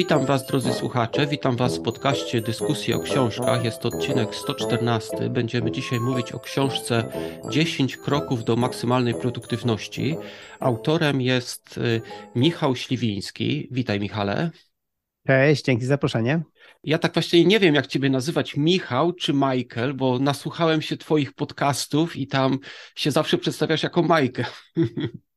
Witam Was, drodzy słuchacze. Witam Was w podcaście Dyskusji o książkach. Jest to odcinek 114. Będziemy dzisiaj mówić o książce 10 kroków do maksymalnej produktywności. Autorem jest y, Michał Śliwiński. Witaj, Michale. Cześć, dzięki za zaproszenie. Ja tak właśnie nie wiem, jak Ciebie nazywać, Michał czy Michael, bo nasłuchałem się Twoich podcastów i tam się zawsze przedstawiasz jako Michael.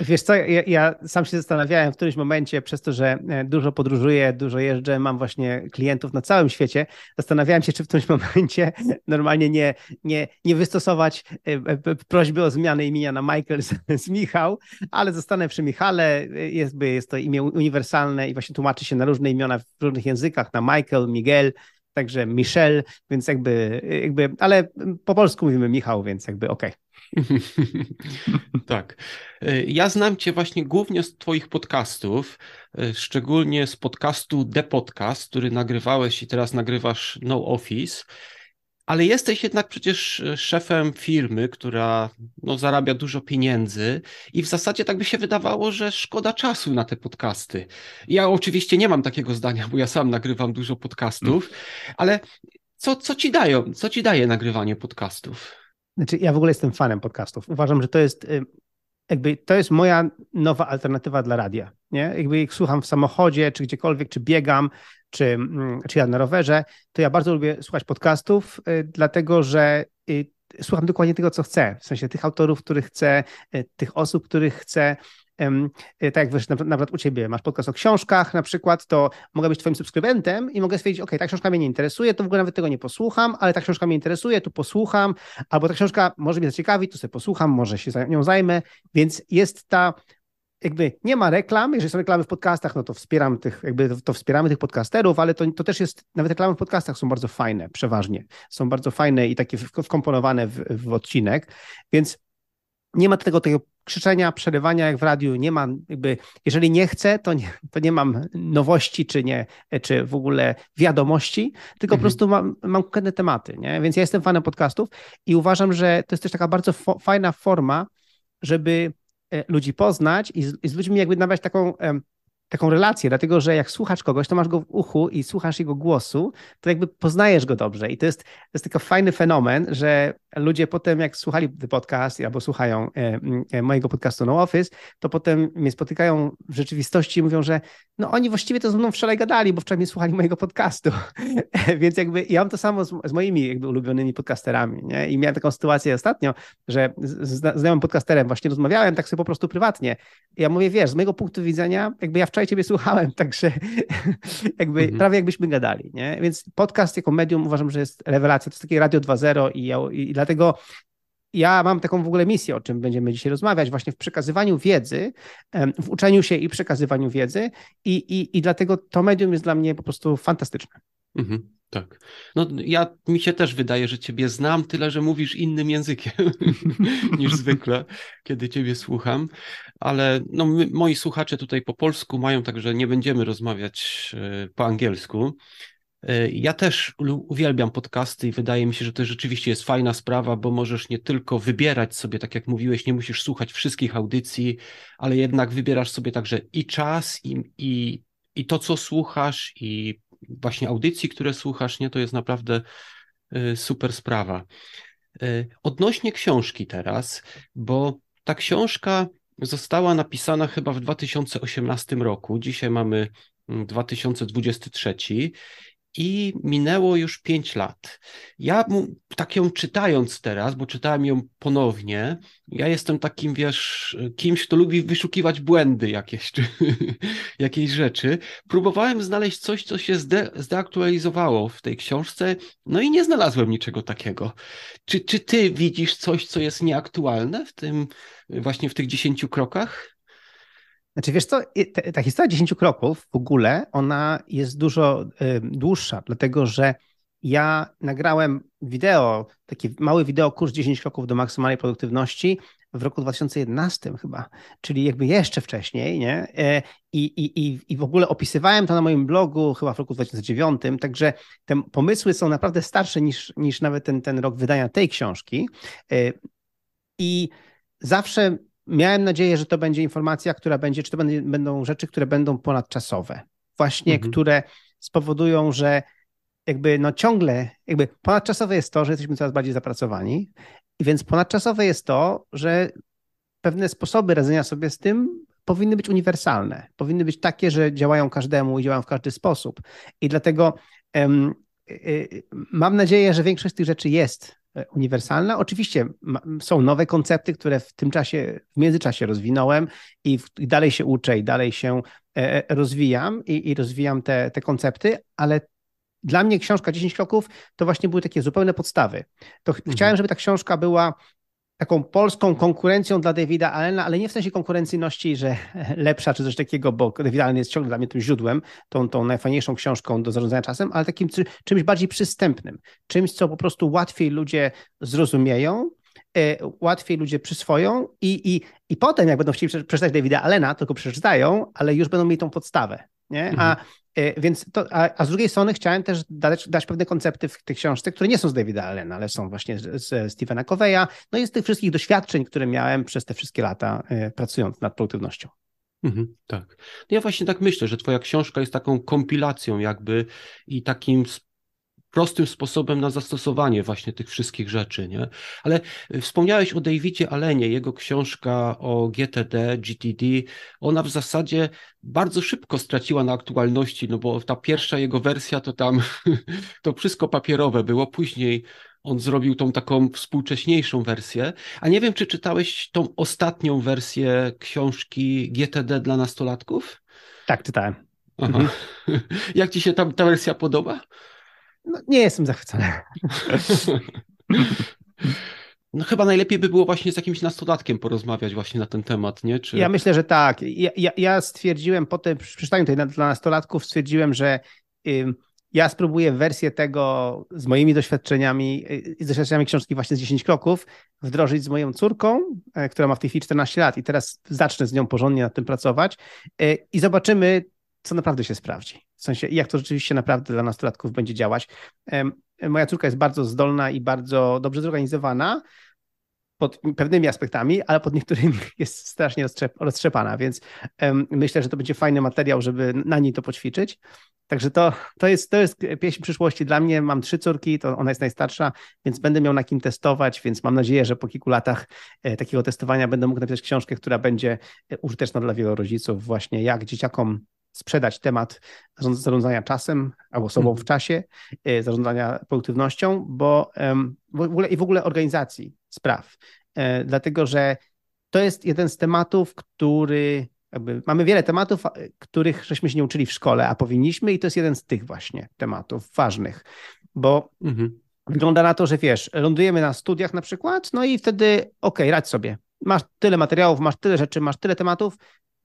Wiesz co, ja, ja, sam się zastanawiałem w którymś momencie, przez to, że e, dużo podróżuję, dużo jeżdżę, mam właśnie klientów na całym świecie, zastanawiałem się, czy w którymś momencie normalnie nie, nie, nie wystosować e, e, prośby o zmianę imienia na Michael z, z Michał, ale zostanę przy Michale, jest, jest to imię uniwersalne i właśnie tłumaczy się na różne imiona w różnych językach, na Michael, Miguel, także Michel, więc jakby, jakby ale po polsku mówimy Michał, więc jakby okej. Okay. tak. E, ja znam Cię właśnie głównie z Twoich podcastów, e, szczególnie z podcastu The Podcast, który nagrywałeś i teraz nagrywasz No Office. Ale jesteś jednak przecież e, szefem firmy, która no, zarabia dużo pieniędzy, i w zasadzie tak by się wydawało, że szkoda czasu na te podcasty. Ja oczywiście nie mam takiego zdania, bo ja sam nagrywam dużo podcastów, ale co, co ci dają? Co ci daje nagrywanie podcastów? Znaczy, ja w ogóle jestem fanem podcastów. Uważam, że to jest y, jakby to jest moja nowa alternatywa dla radia. Nie? Jakby jak słucham w samochodzie, czy gdziekolwiek, czy biegam, czy, mm, czy ja na rowerze, to ja bardzo lubię słuchać podcastów, y, dlatego że y, słucham dokładnie tego, co chcę. W sensie tych autorów, których chcę, tych osób, których chcę. Tak jak wiesz, na, na przykład u ciebie masz podcast o książkach na przykład, to mogę być twoim subskrybentem i mogę stwierdzić, ok, ta książka mnie nie interesuje, to w ogóle nawet tego nie posłucham, ale ta książka mnie interesuje, tu posłucham, albo ta książka może mnie zaciekawi, to sobie posłucham, może się nią zajmę, więc jest ta jakby nie ma reklam, jeżeli są reklamy w podcastach, no to wspieram tych, jakby to wspieramy tych podcasterów, ale to, to też jest, nawet reklamy w podcastach są bardzo fajne, przeważnie. Są bardzo fajne i takie wkomponowane w, w odcinek, więc nie ma tego, tego krzyczenia, przerywania jak w radiu, nie ma jakby, jeżeli nie chcę, to nie, to nie mam nowości, czy nie, czy w ogóle wiadomości, tylko mhm. po prostu mam, mam konkretne tematy, nie? Więc ja jestem fanem podcastów i uważam, że to jest też taka bardzo fajna forma, żeby ludzi poznać i z, i z ludźmi jakby nabrać taką taką relację, dlatego że jak słuchasz kogoś, to masz go w uchu i słuchasz jego głosu, to jakby poznajesz go dobrze. I to jest, to jest taki fajny fenomen, że ludzie potem, jak słuchali podcast albo słuchają e, e, mojego podcastu No Office, to potem mnie spotykają w rzeczywistości i mówią, że no oni właściwie to ze mną wczoraj gadali, bo wczoraj mnie słuchali mojego podcastu. Więc jakby ja mam to samo z, z, moimi jakby ulubionymi podcasterami. Nie? I miałem taką sytuację ostatnio, że z, z znajomym podcasterem właśnie rozmawiałem tak sobie po prostu prywatnie. I ja mówię, wiesz, z mojego punktu widzenia, jakby ja wczoraj ciebie słuchałem, także jakby mhm. prawie jakbyśmy gadali. Nie? Więc podcast jako medium uważam, że jest rewelacja. To jest takie Radio 2.0 i, ja, i dlatego ja mam taką w ogóle misję, o czym będziemy dzisiaj rozmawiać, właśnie w przekazywaniu wiedzy, w uczeniu się i przekazywaniu wiedzy, i, i, i dlatego to medium jest dla mnie po prostu fantastyczne. Mhm, tak. No ja mi się też wydaje, że ciebie znam, tyle że mówisz innym językiem niż zwykle, kiedy ciebie słucham, ale no, my, moi słuchacze tutaj po polsku mają, także nie będziemy rozmawiać e, po angielsku. E, ja też uwielbiam podcasty i wydaje mi się, że to rzeczywiście jest fajna sprawa, bo możesz nie tylko wybierać sobie, tak jak mówiłeś, nie musisz słuchać wszystkich audycji, ale jednak wybierasz sobie także i czas, i, i, i to, co słuchasz, i właśnie audycji, które słuchasz, nie, to jest naprawdę e, super sprawa. E, odnośnie książki teraz, bo ta książka została napisana chyba w 2018 roku. Dzisiaj mamy 2023 mm, i minęło już pięć lat. Ja tak ją czytając teraz, bo czytałem ją ponownie, ja jestem takim, wiesz, kimś, kto lubi wyszukiwać błędy jakieś, czy jakieś rzeczy. Próbowałem znaleźć coś, co się zde zdeaktualizowało w tej książce, no i nie znalazłem niczego takiego. Czy, czy ty widzisz coś, co jest nieaktualne w tym, właśnie w tych dziesięciu krokach? Znaczy, wiesz co, ta historia 10 kroków w ogóle, ona jest dużo y, dłuższa, dlatego że ja nagrałem wideo, taki mały wideo kurs 10 kroków do maksymalnej produktywności w roku 2011 chyba, czyli jakby jeszcze wcześniej, nie? E, I, i, i w ogóle opisywałem to na moim blogu chyba w roku 2009, także te pomysły są naprawdę starsze niż, niż nawet ten, ten rok wydania tej książki. E, I zawsze miałem nadzieję, że to będzie informacja, która będzie, czy to będą rzeczy, które będą ponadczasowe. Właśnie, mhm. które spowodują, że jakby no ciągle, jakby ponadczasowe jest to, że jesteśmy coraz bardziej zapracowani, więc ponadczasowe jest to, że pewne sposoby radzenia sobie z tym powinny być uniwersalne, powinny być takie, że działają każdemu i działają w każdy sposób. I dlatego um, y, mam nadzieję, że większość z tych rzeczy jest uniwersalna. Oczywiście są nowe koncepty, które w tym czasie, w międzyczasie rozwinąłem i, w, i dalej się uczę i dalej się e, rozwijam i, i rozwijam te, te koncepty, ale dla mnie książka 10 kroków to właśnie były takie zupełne podstawy. To mhm. chciałem, żeby ta książka była taką polską konkurencją dla Davida Allena, ale nie w sensie konkurencyjności, że lepsza czy coś takiego, bo David Allen jest ciągle dla mnie tym źródłem, tą, tą najfajniejszą książką do zarządzania czasem, ale takim czymś bardziej przystępnym, czymś, co po prostu łatwiej ludzie zrozumieją, e, łatwiej ludzie przyswoją i, i, i potem, jak będą chcieli przeczytać Davida Allena, tylko przeczytają, ale już będą mieli tą podstawę. Nie? A, mhm. E, więc to, a, a, z drugiej strony chciałem też dać, dać pewne koncepty w tej książce, które nie są z Davida Allena, ale są właśnie z, Stephena Coveya, no i z tych wszystkich doświadczeń, które miałem przez te wszystkie lata e, pracując nad produktywnością. Mhm, tak. No ja właśnie tak myślę, że Twoja książka jest taką kompilacją, jakby i takim prostym sposobem na zastosowanie właśnie tych wszystkich rzeczy, nie? Ale y, wspomniałeś o Davidzie Allenie, jego książka o GTD, GTD, ona w zasadzie bardzo szybko straciła na aktualności, no bo ta pierwsza jego wersja to tam to wszystko papierowe było, później on zrobił tą taką współcześniejszą wersję. A nie wiem, czy czytałeś tą ostatnią wersję książki GTD dla nastolatków? Tak, czytałem. Mhm. Jak ci się tam ta wersja podoba? No, nie jestem zachwycony. No chyba najlepiej by było właśnie z jakimś nastolatkiem porozmawiać właśnie na ten temat, nie? Czy... Ja myślę, że tak. Ja, ja, ja stwierdziłem po tym przeczytaniu tej dla nastolatków, stwierdziłem, że y, ja spróbuję wersję tego z moimi doświadczeniami, y, z doświadczeniami książki właśnie z 10 kroków, wdrożyć z moją córką, y, która ma w tej chwili 14 lat i teraz zacznę z nią porządnie nad tym pracować y, i zobaczymy, co naprawdę się sprawdzi. W sensie, jak to rzeczywiście naprawdę dla nastolatków będzie działać. Moja córka jest bardzo zdolna i bardzo dobrze zorganizowana pod pewnymi aspektami, ale pod niektórymi jest strasznie roztrzepana, więc myślę, że to będzie fajny materiał, żeby na niej to poćwiczyć. Także to, to, jest, to jest pieśń przyszłości dla mnie. Mam trzy córki, to ona jest najstarsza, więc będę miał na kim testować, więc mam nadzieję, że po kilku latach e, takiego testowania będę mógł napisać książkę, która będzie e, użyteczna dla wielu rodziców, właśnie jak dzieciakom sprzedać temat zarządzania czasem albo sobą w mhm. czasie, e, zarządzania produktywnością, bo w ogóle i w ogóle organizacji spraw. E, dlatego, że to jest jeden z tematów, który jakby, mamy wiele tematów, których żeśmy się nie uczyli w szkole, a powinniśmy, i to jest jeden z tych właśnie tematów ważnych, bo mhm. wygląda na to, że wiesz, lądujemy na studiach na przykład, no i wtedy, okej, okay, radź sobie. Masz tyle materiałów, masz tyle rzeczy, masz tyle tematów,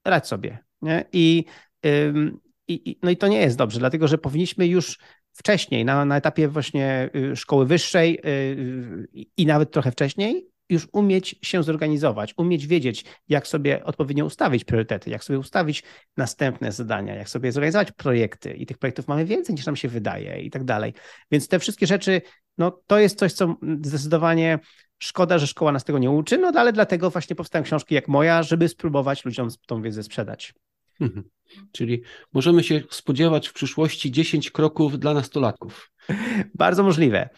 radź sobie. Nie? I i, no i to nie jest dobrze, dlatego że powinniśmy już wcześniej, na, na etapie właśnie y, szkoły wyższej y, i nawet trochę wcześniej, już umieć się zorganizować, umieć wiedzieć, jak sobie odpowiednio ustawić priorytety, jak sobie ustawić następne zadania, jak sobie zorganizować projekty. I tych projektów mamy więcej niż nam się wydaje i tak dalej. Więc te wszystkie rzeczy, no to jest coś, co zdecydowanie szkoda, że szkoła nas tego nie uczy, no ale dlatego właśnie powstają książki jak moja, żeby spróbować ludziom tą wiedzę sprzedać. Mhm. Czyli możemy się spodziewać w przyszłości 10 kroków dla nastolatków. Bardzo możliwe.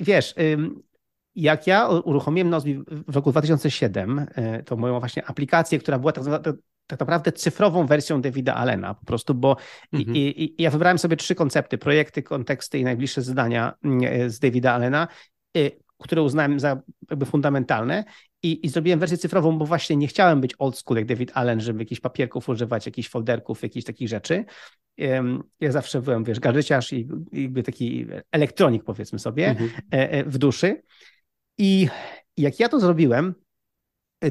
Wiesz, jak ja uruchomiłem Nozbi w roku 2007, e, to moją właśnie aplikację, która była tak, tak naprawdę cyfrową wersją Davida Allena po prostu, bo mhm. i, i, ja wybrałem sobie trzy koncepty, projekty, konteksty i najbliższe zadania mm, z Davida Allena, y, które uznałem za jakby fundamentalne i, I, zrobiłem wersję cyfrową, bo właśnie nie chciałem być old school jak David Allen, żeby jakichś papierków używać, jakichś folderków, jakichś takich rzeczy. Ja zawsze byłem, wiesz, gadżeciarz i jakby taki elektronik, powiedzmy sobie, mhm. E, e, w duszy. I jak ja to zrobiłem,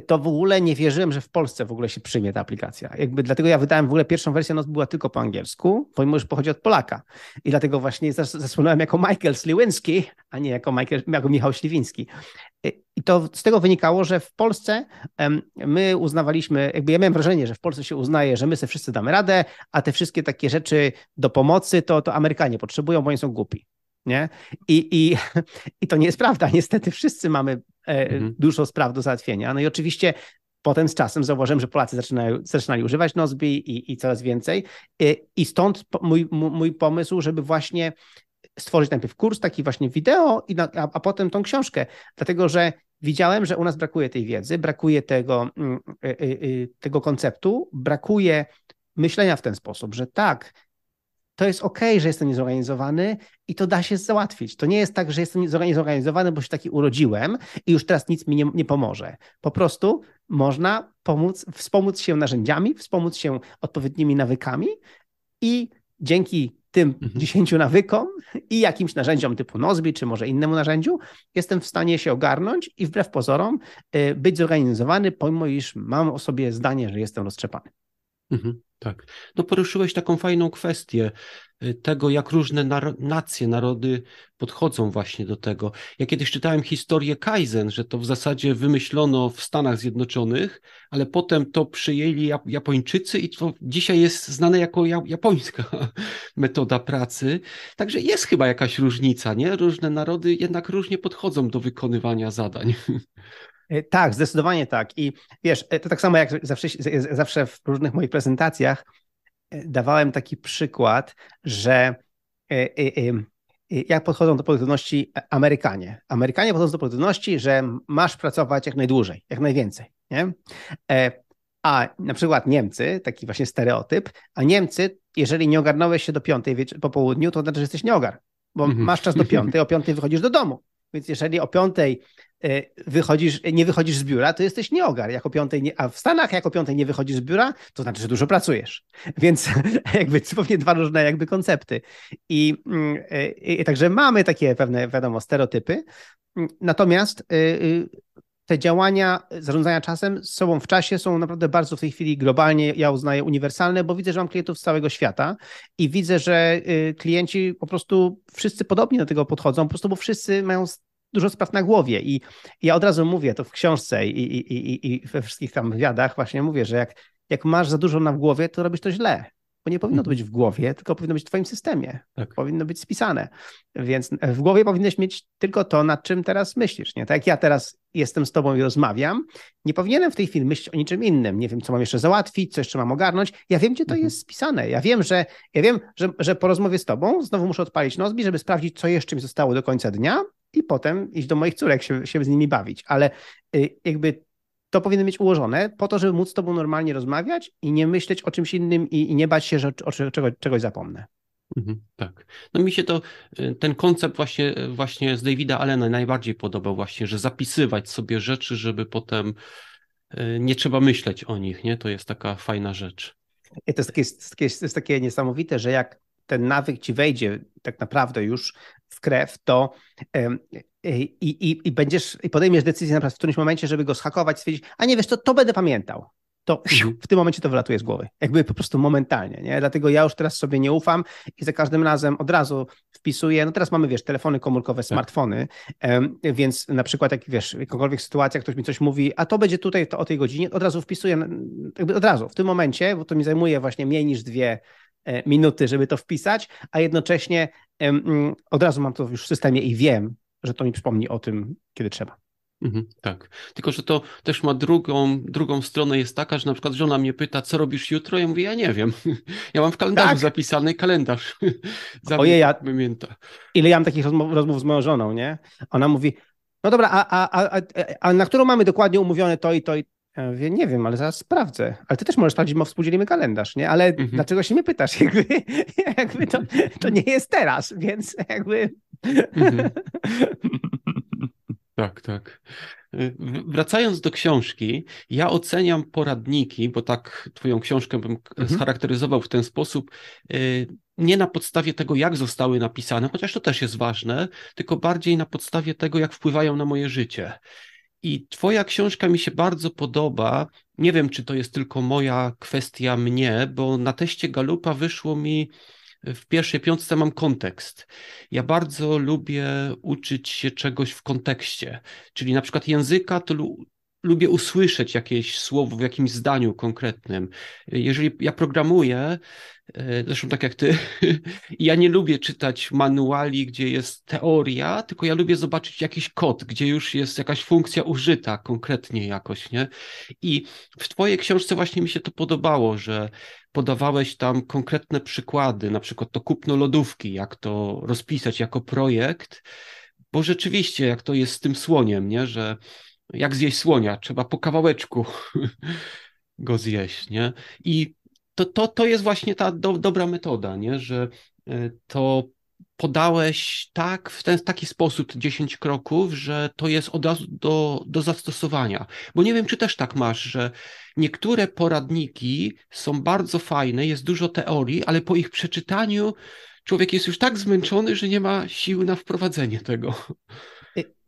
to w ogóle nie wierzyłem, że w Polsce w ogóle się przyjmie ta aplikacja. Jakby dlatego ja wydałem w ogóle pierwszą wersję, no była tylko po angielsku, pomimo, że pochodzi od Polaka. I dlatego właśnie zasłynąłem jako Michael Sliwinski, a nie jako, Michael, jako Michał Śliwiński. I to z tego wynikało, że w Polsce my uznawaliśmy, jakby ja miałem wrażenie, że w Polsce się uznaje, że my sobie wszyscy damy radę, a te wszystkie takie rzeczy do pomocy to, to Amerykanie potrzebują, bo oni są głupi. Nie? I, i, I to nie jest prawda. Niestety wszyscy mamy mhm. dużo spraw do załatwienia. No i oczywiście potem z czasem zauważyłem, że Polacy zaczynają, zaczynali używać Nozbi i, i coraz więcej. I, i stąd mój, mój pomysł, żeby właśnie stworzyć najpierw kurs, taki właśnie wideo, i na, a, a potem tą książkę, dlatego że widziałem, że u nas brakuje tej wiedzy, brakuje tego, mm, y, y, y, tego konceptu, brakuje myślenia w ten sposób, że tak, to jest ok, że jestem niezorganizowany i to da się załatwić. To nie jest tak, że jestem niezorganizowany, bo się taki urodziłem i już teraz nic mi nie, nie pomoże. Po prostu można pomóc, wspomóc się narzędziami, wspomóc się odpowiednimi nawykami i dzięki tym mhm. 10 nawykom i jakimś narzędziom typu Nozbi, czy może innemu narzędziu, jestem w stanie się ogarnąć i wbrew pozorom y, być zorganizowany, pomimo iż mam o sobie zdanie, że jestem roztrzepany. Mhm. Tak. No poruszyłeś taką fajną kwestię y, tego, jak różne nacje, narody podchodzą właśnie do tego. Ja kiedyś czytałem historię Kaizen, że to w zasadzie wymyślono w Stanach Zjednoczonych, ale potem to przyjęli Japończycy i to dzisiaj jest znane jako japońska metoda pracy. Także jest chyba jakaś różnica, nie? Różne narody jednak różnie podchodzą do wykonywania zadań. E, tak, zdecydowanie tak. I wiesz, e, to tak samo jak zawsze, zawsze w różnych moich prezentacjach e, dawałem taki przykład, że jak podchodzą do produktywności Amerykanie. Amerykanie podchodzą do produktywności, że masz pracować jak najdłużej, jak najwięcej. Nie? A na przykład Niemcy, taki właśnie stereotyp, a Niemcy, jeżeli nie ogarnąłeś się do piątej po południu, to znaczy, że jesteś nieogar, bo mm -hmm. masz czas do piątej, o piątej wychodzisz do domu. Więc jeżeli o piątej e, wychodzisz, nie wychodzisz z biura, to jesteś nieogar. Jako piątej nie, a w Stanach jako piątej nie wychodzisz z biura, to znaczy, że dużo pracujesz. Więc jakby zupełnie dwa różne jakby koncepty. I, mm, e, i, i także mamy takie pewne, wiadomo, stereotypy. Natomiast y, te działania zarządzania czasem z sobą w czasie są naprawdę bardzo w tej chwili globalnie, ja uznaję, uniwersalne, bo widzę, że mam klientów z całego świata i widzę, że y, klienci po prostu wszyscy podobnie do tego podchodzą, po prostu bo wszyscy mają dużo spraw na głowie. I ja od razu mówię to w książce i, i, i, i we wszystkich tam wywiadach właśnie mówię, że jak, jak masz za dużo na głowie, to robisz to źle bo nie powinno to mhm. być w głowie, tylko powinno być w Twoim systemie. Tak. Powinno być spisane. Więc w głowie powinieneś mieć tylko to, nad czym teraz myślisz. Nie? Tak jak ja teraz jestem z Tobą i rozmawiam, nie powinienem w tej chwili myśleć o niczym innym. Nie wiem, co mam jeszcze załatwić, co jeszcze mam ogarnąć. Ja wiem, gdzie to mhm. jest spisane. Ja wiem, że ja wiem, że, że po rozmowie z Tobą znowu muszę odpalić Nozbi, żeby sprawdzić, co jeszcze mi zostało do końca dnia i potem iść do moich córek, się, się z nimi bawić. Ale y, jakby to powinno mieć ułożone po to, żeby móc z tobą normalnie rozmawiać i nie myśleć o czymś innym i, i nie bać się, że o czego, czegoś zapomnę. Mhm, tak. No mi się to, y, ten koncept właśnie, właśnie z Davida Allena najbardziej podobał właśnie, że zapisywać sobie rzeczy, żeby potem y, nie trzeba myśleć o nich, nie? To jest taka fajna rzecz. I to jest takie, to jest takie niesamowite, że jak ten nawyk ci wejdzie tak naprawdę już w krew, to i, i, i będziesz, i podejmiesz decyzję na przykład w którymś momencie, żeby go schakować, stwierdzić, a nie wiesz, to, to będę pamiętał. To mhm. w tym momencie to wylatuje z głowy. Jakby po prostu momentalnie, nie? Dlatego ja już teraz sobie nie ufam i za każdym razem od razu wpisuję, no teraz mamy, wiesz, telefony komórkowe, tak. smartfony, więc na przykład jak, wiesz, w jakąkolwiek sytuacja ktoś mi coś mówi, a to będzie tutaj to o tej godzinie, od razu wpisuję, jakby od razu, w tym momencie, bo to mi zajmuje właśnie mniej niż dwie e, minuty, żeby to wpisać, a jednocześnie mm, od razu mam to już w systemie i wiem, że to mi przypomni o tym, kiedy trzeba. Mhm, tak. Tylko, że to też ma drugą, drugą stronę jest taka, że na przykład żona mnie pyta, co robisz jutro? Ja mówię, ja nie wiem. Ja mam w kalendarzu tak? zapisany kalendarz. Ojej, ja, pamięta. ile ja mam takich rozmów, rozmów z moją żoną, nie? Ona mówi, no dobra, a, a, a, a, na którą mamy dokładnie umówione to i to i ja mówię, nie wiem, ale zaraz sprawdzę. Ale ty też możesz sprawdzić, bo współdzielimy kalendarz, nie? Ale mhm. dlaczego się mnie pytasz? Jakby, jakby to, to nie jest teraz, więc jakby... Mhm. Tak, tak. Y, wracając do książki, ja oceniam poradniki, bo tak Twoją książkę bym mhm. scharakteryzował w ten sposób, y, nie na podstawie tego, jak zostały napisane, chociaż to też jest ważne, tylko bardziej na podstawie tego, jak wpływają na moje życie. I Twoja książka mi się bardzo podoba. Nie wiem, czy to jest tylko moja kwestia mnie, bo na teście Galupa wyszło mi w pierwszej piątce mam kontekst. Ja bardzo lubię uczyć się czegoś w kontekście, czyli na przykład języka, to lubię usłyszeć jakieś słowo w jakimś zdaniu konkretnym. Jeżeli ja programuję, e, zresztą tak jak ty, ja nie lubię czytać manuali, gdzie jest teoria, tylko ja lubię zobaczyć jakiś kod, gdzie już jest jakaś funkcja użyta konkretnie jakoś, nie? I w twojej książce właśnie mi się to podobało, że podawałeś tam konkretne przykłady, na przykład to kupno lodówki, jak to rozpisać jako projekt, bo rzeczywiście, jak to jest z tym słoniem, nie? że jak zjeść słonia, trzeba po kawałeczku go zjeść, nie? I to, to, to jest właśnie ta do, dobra metoda, nie? że e, to podałeś tak, w ten taki sposób 10 kroków, że to jest od razu do, do zastosowania. Bo nie wiem, czy też tak masz, że niektóre poradniki są bardzo fajne, jest dużo teorii, ale po ich przeczytaniu człowiek jest już tak zmęczony, że nie ma siły na wprowadzenie tego.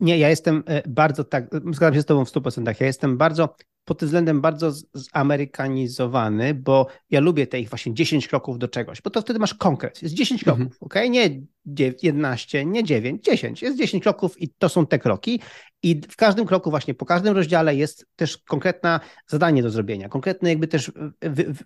Nie, ja jestem e, bardzo tak, zgadzam się z Tobą w 100%. Ja jestem bardzo pod tym względem bardzo zamerykanizowany, bo ja lubię te ich właśnie 10 kroków do czegoś, bo to wtedy masz konkret. Jest 10 kroków, mhm. ok? Nie 11, nie 9, 10. Jest 10 kroków i to są te kroki. I w każdym kroku, właśnie po każdym rozdziale jest też konkretne zadanie do zrobienia, konkretne jakby też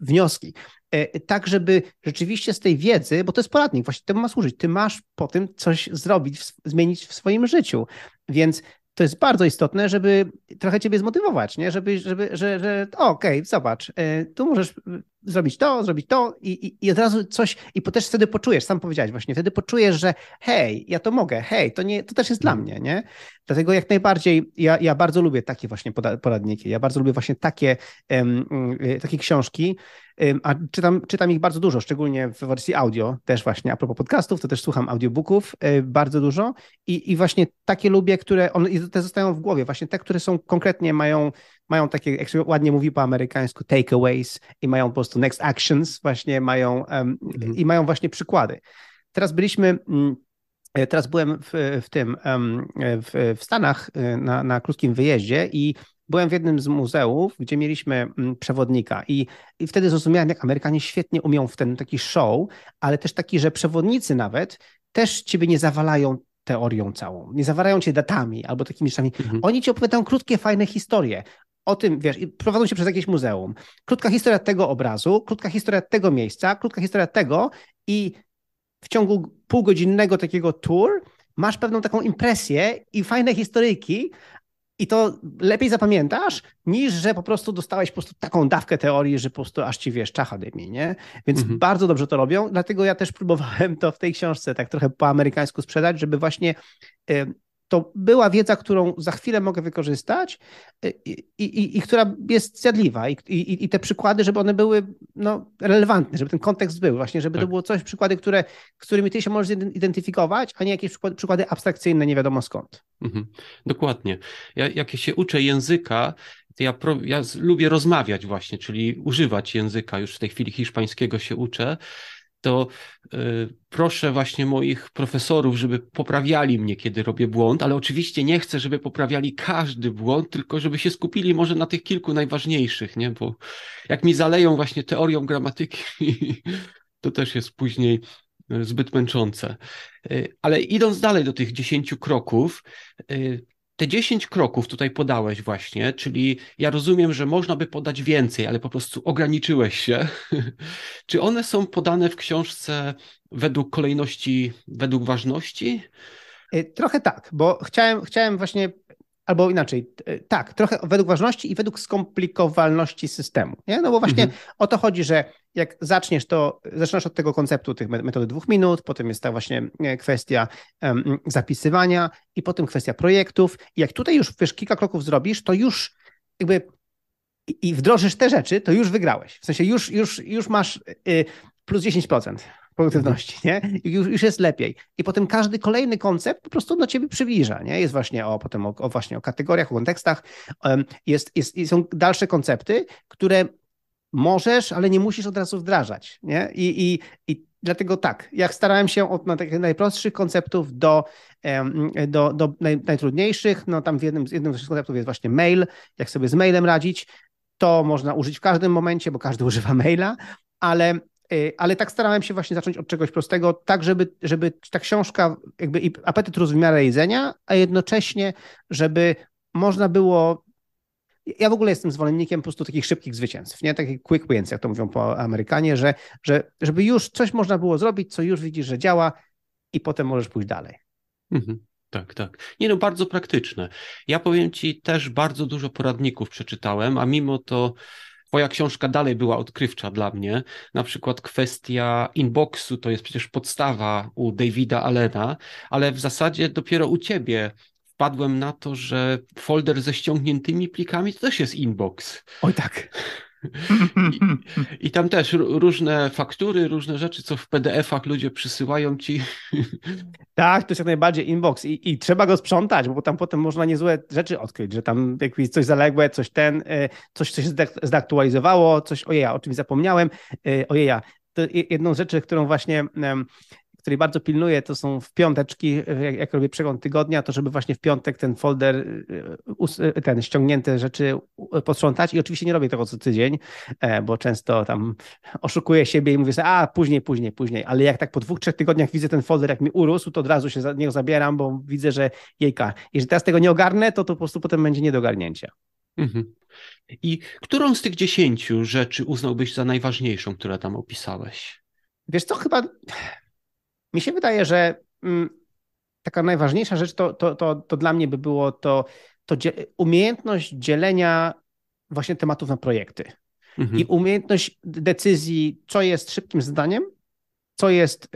wnioski. E, tak, żeby rzeczywiście z tej wiedzy, bo to jest poradnik, właśnie temu ma służyć, ty masz po tym coś zrobić, zmienić w swoim życiu. Więc to jest bardzo istotne, żeby trochę ciebie zmotywować, nie? Żeby, żeby że, że okej, okay, zobacz, e, tu możesz zrobić to, zrobić to i, i, i, od razu coś, i też wtedy poczujesz, sam powiedziałeś właśnie, wtedy poczujesz, że hej, ja to mogę, hej, to, nie, to też jest dla mhm. mnie, nie? Dlatego jak najbardziej, ja, ja bardzo lubię takie właśnie poradniki, ja bardzo lubię właśnie takie, um, takie książki, a czytam, czytam ich bardzo dużo, szczególnie w wersji audio, też właśnie a propos podcastów, to też słucham audiobooków e, bardzo dużo. I, i właśnie takie lubię, które, one te zostają w głowie, właśnie te, które są konkretnie, mają, mają takie, jak się ładnie mówi po amerykańsku, takeaways i mają po prostu next actions, właśnie mają um, i mają właśnie przykłady. Teraz byliśmy mm, e, Teraz byłem w, w tym, w, w Stanach e, na, na krótkim wyjeździe i byłem w jednym z muzeów, gdzie mieliśmy mm, przewodnika i, i wtedy zrozumiałem, jak Amerykanie świetnie umią w ten taki show, ale też taki, że przewodnicy nawet też ciebie nie zawalają teorią całą, nie zawalają cię datami albo takimi rzeczami. Mhm. Oni ci opowiadają krótkie, fajne historie o tym, wiesz, prowadzą się przez jakieś muzeum. Krótka historia tego obrazu, krótka historia tego miejsca, krótka historia tego i w ciągu półgodzinnego takiego tour masz pewną taką impresję i fajne historyjki, i to lepiej zapamiętasz, niż że po prostu dostałeś po prostu taką dawkę teorii, że po prostu aż ci wiesz, czacha dymi, nie? Więc mhm. bardzo dobrze to robią, dlatego ja też próbowałem to w tej książce tak trochę po amerykańsku sprzedać, żeby właśnie to była wiedza, którą za chwilę mogę wykorzystać i, i, i która jest zjadliwa I, i, i, te przykłady, żeby one były no, relevantne, żeby ten kontekst był właśnie, żeby tak. to było coś, przykłady, które, z którymi ty się możesz identyfikować, a nie jakieś przykłady, przykłady abstrakcyjne, nie wiadomo skąd. Mhm. Dokładnie. Ja, jak się uczę języka, to ja, pro, ja lubię rozmawiać właśnie, czyli używać języka, już w tej chwili hiszpańskiego się uczę, to y, proszę właśnie moich profesorów, żeby poprawiali mnie, kiedy robię błąd, ale oczywiście nie chcę, żeby poprawiali każdy błąd, tylko żeby się skupili może na tych kilku najważniejszych, nie? Bo jak mi zaleją właśnie teorią gramatyki, to też jest później y, zbyt męczące. Y, ale idąc dalej do tych dziesięciu kroków, te 10 kroków tutaj podałeś właśnie, czyli ja rozumiem, że można by podać więcej, ale po prostu ograniczyłeś się. Czy one są podane w książce według kolejności, według ważności? Y, trochę tak, bo chciałem, chciałem właśnie Albo inaczej, tak, trochę według ważności i według skomplikowalności systemu. Nie? No bo właśnie mhm. o to chodzi, że jak zaczniesz to, zaczynasz od tego konceptu tych metody dwóch minut, potem jest ta właśnie e, kwestia um, zapisywania i potem kwestia projektów. I jak tutaj już wiesz, kilka kroków zrobisz, to już jakby i, wdrożysz te rzeczy, to już wygrałeś. W sensie już, już, już masz y, plus 10% produktywności, nie? I już, już jest lepiej. I potem każdy kolejny koncept po prostu do ciebie przybliża, nie? Jest właśnie o potem o, o właśnie o kategoriach, o kontekstach, jest, jest, są dalsze koncepty, które możesz, ale nie musisz od razu wdrażać, nie? I, i, i dlatego tak, jak starałem się od no, takich najprostszych konceptów do, do, do naj, najtrudniejszych, no tam w jednym, jednym z tych konceptów jest właśnie mail, jak sobie z mailem radzić, to można użyć w każdym momencie, bo każdy używa maila, ale ale tak starałem się właśnie zacząć od czegoś prostego, tak żeby, żeby ta książka, jakby apetyt rósł w miarę jedzenia, a jednocześnie, żeby można było ja w ogóle jestem zwolennikiem po prostu takich szybkich zwycięstw, nie? Takich quick wins, jak to mówią po Amerykanie, że, że żeby już coś można było zrobić, co już widzisz, że działa i potem możesz pójść dalej. Mhm. Tak, tak. Nie no, bardzo praktyczne. Ja powiem Ci też bardzo dużo poradników przeczytałem, a mimo to Twoja książka dalej była odkrywcza dla mnie. Na przykład kwestia inboxu to jest przecież podstawa u Davida Allena, ale w zasadzie dopiero u Ciebie wpadłem na to, że folder ze ściągniętymi plikami to też jest inbox. Oj tak. I, I, tam też różne faktury, różne rzeczy, co w PDF-ach ludzie przysyłają ci. Tak, to jest jak najbardziej inbox I, i trzeba go sprzątać, bo tam potem można niezłe rzeczy odkryć, że tam jakieś coś zaległe, coś ten, y, coś, coś się zdaktualizowało, coś, ojeja, o czymś zapomniałem, y, ojeja. To jedną z rzeczy, którą właśnie której bardzo pilnuję, to są w piąteczki, jak, jak robię przegląd tygodnia, to żeby właśnie w piątek ten folder, y, y, ten ściągnięte rzeczy posprzątać i oczywiście nie robię tego co tydzień, e, bo często tam oszukuję siebie i mówię sobie, a później, później, później, ale jak tak po dwóch, trzech tygodniach widzę ten folder, jak mi urósł, to od razu się za niego zabieram, bo widzę, że jejka, jeżeli teraz tego nie ogarnę, to to po prostu potem będzie nie do ogarnięcia. Mhm. I którą z tych dziesięciu rzeczy uznałbyś za najważniejszą, które tam opisałeś? Wiesz co, chyba mi się wydaje, że mm, taka najważniejsza rzecz to, to, to, to dla mnie by było to, to umiejętność dzielenia właśnie tematów na projekty. Mhm. I umiejętność decyzji, co jest szybkim zadaniem, co jest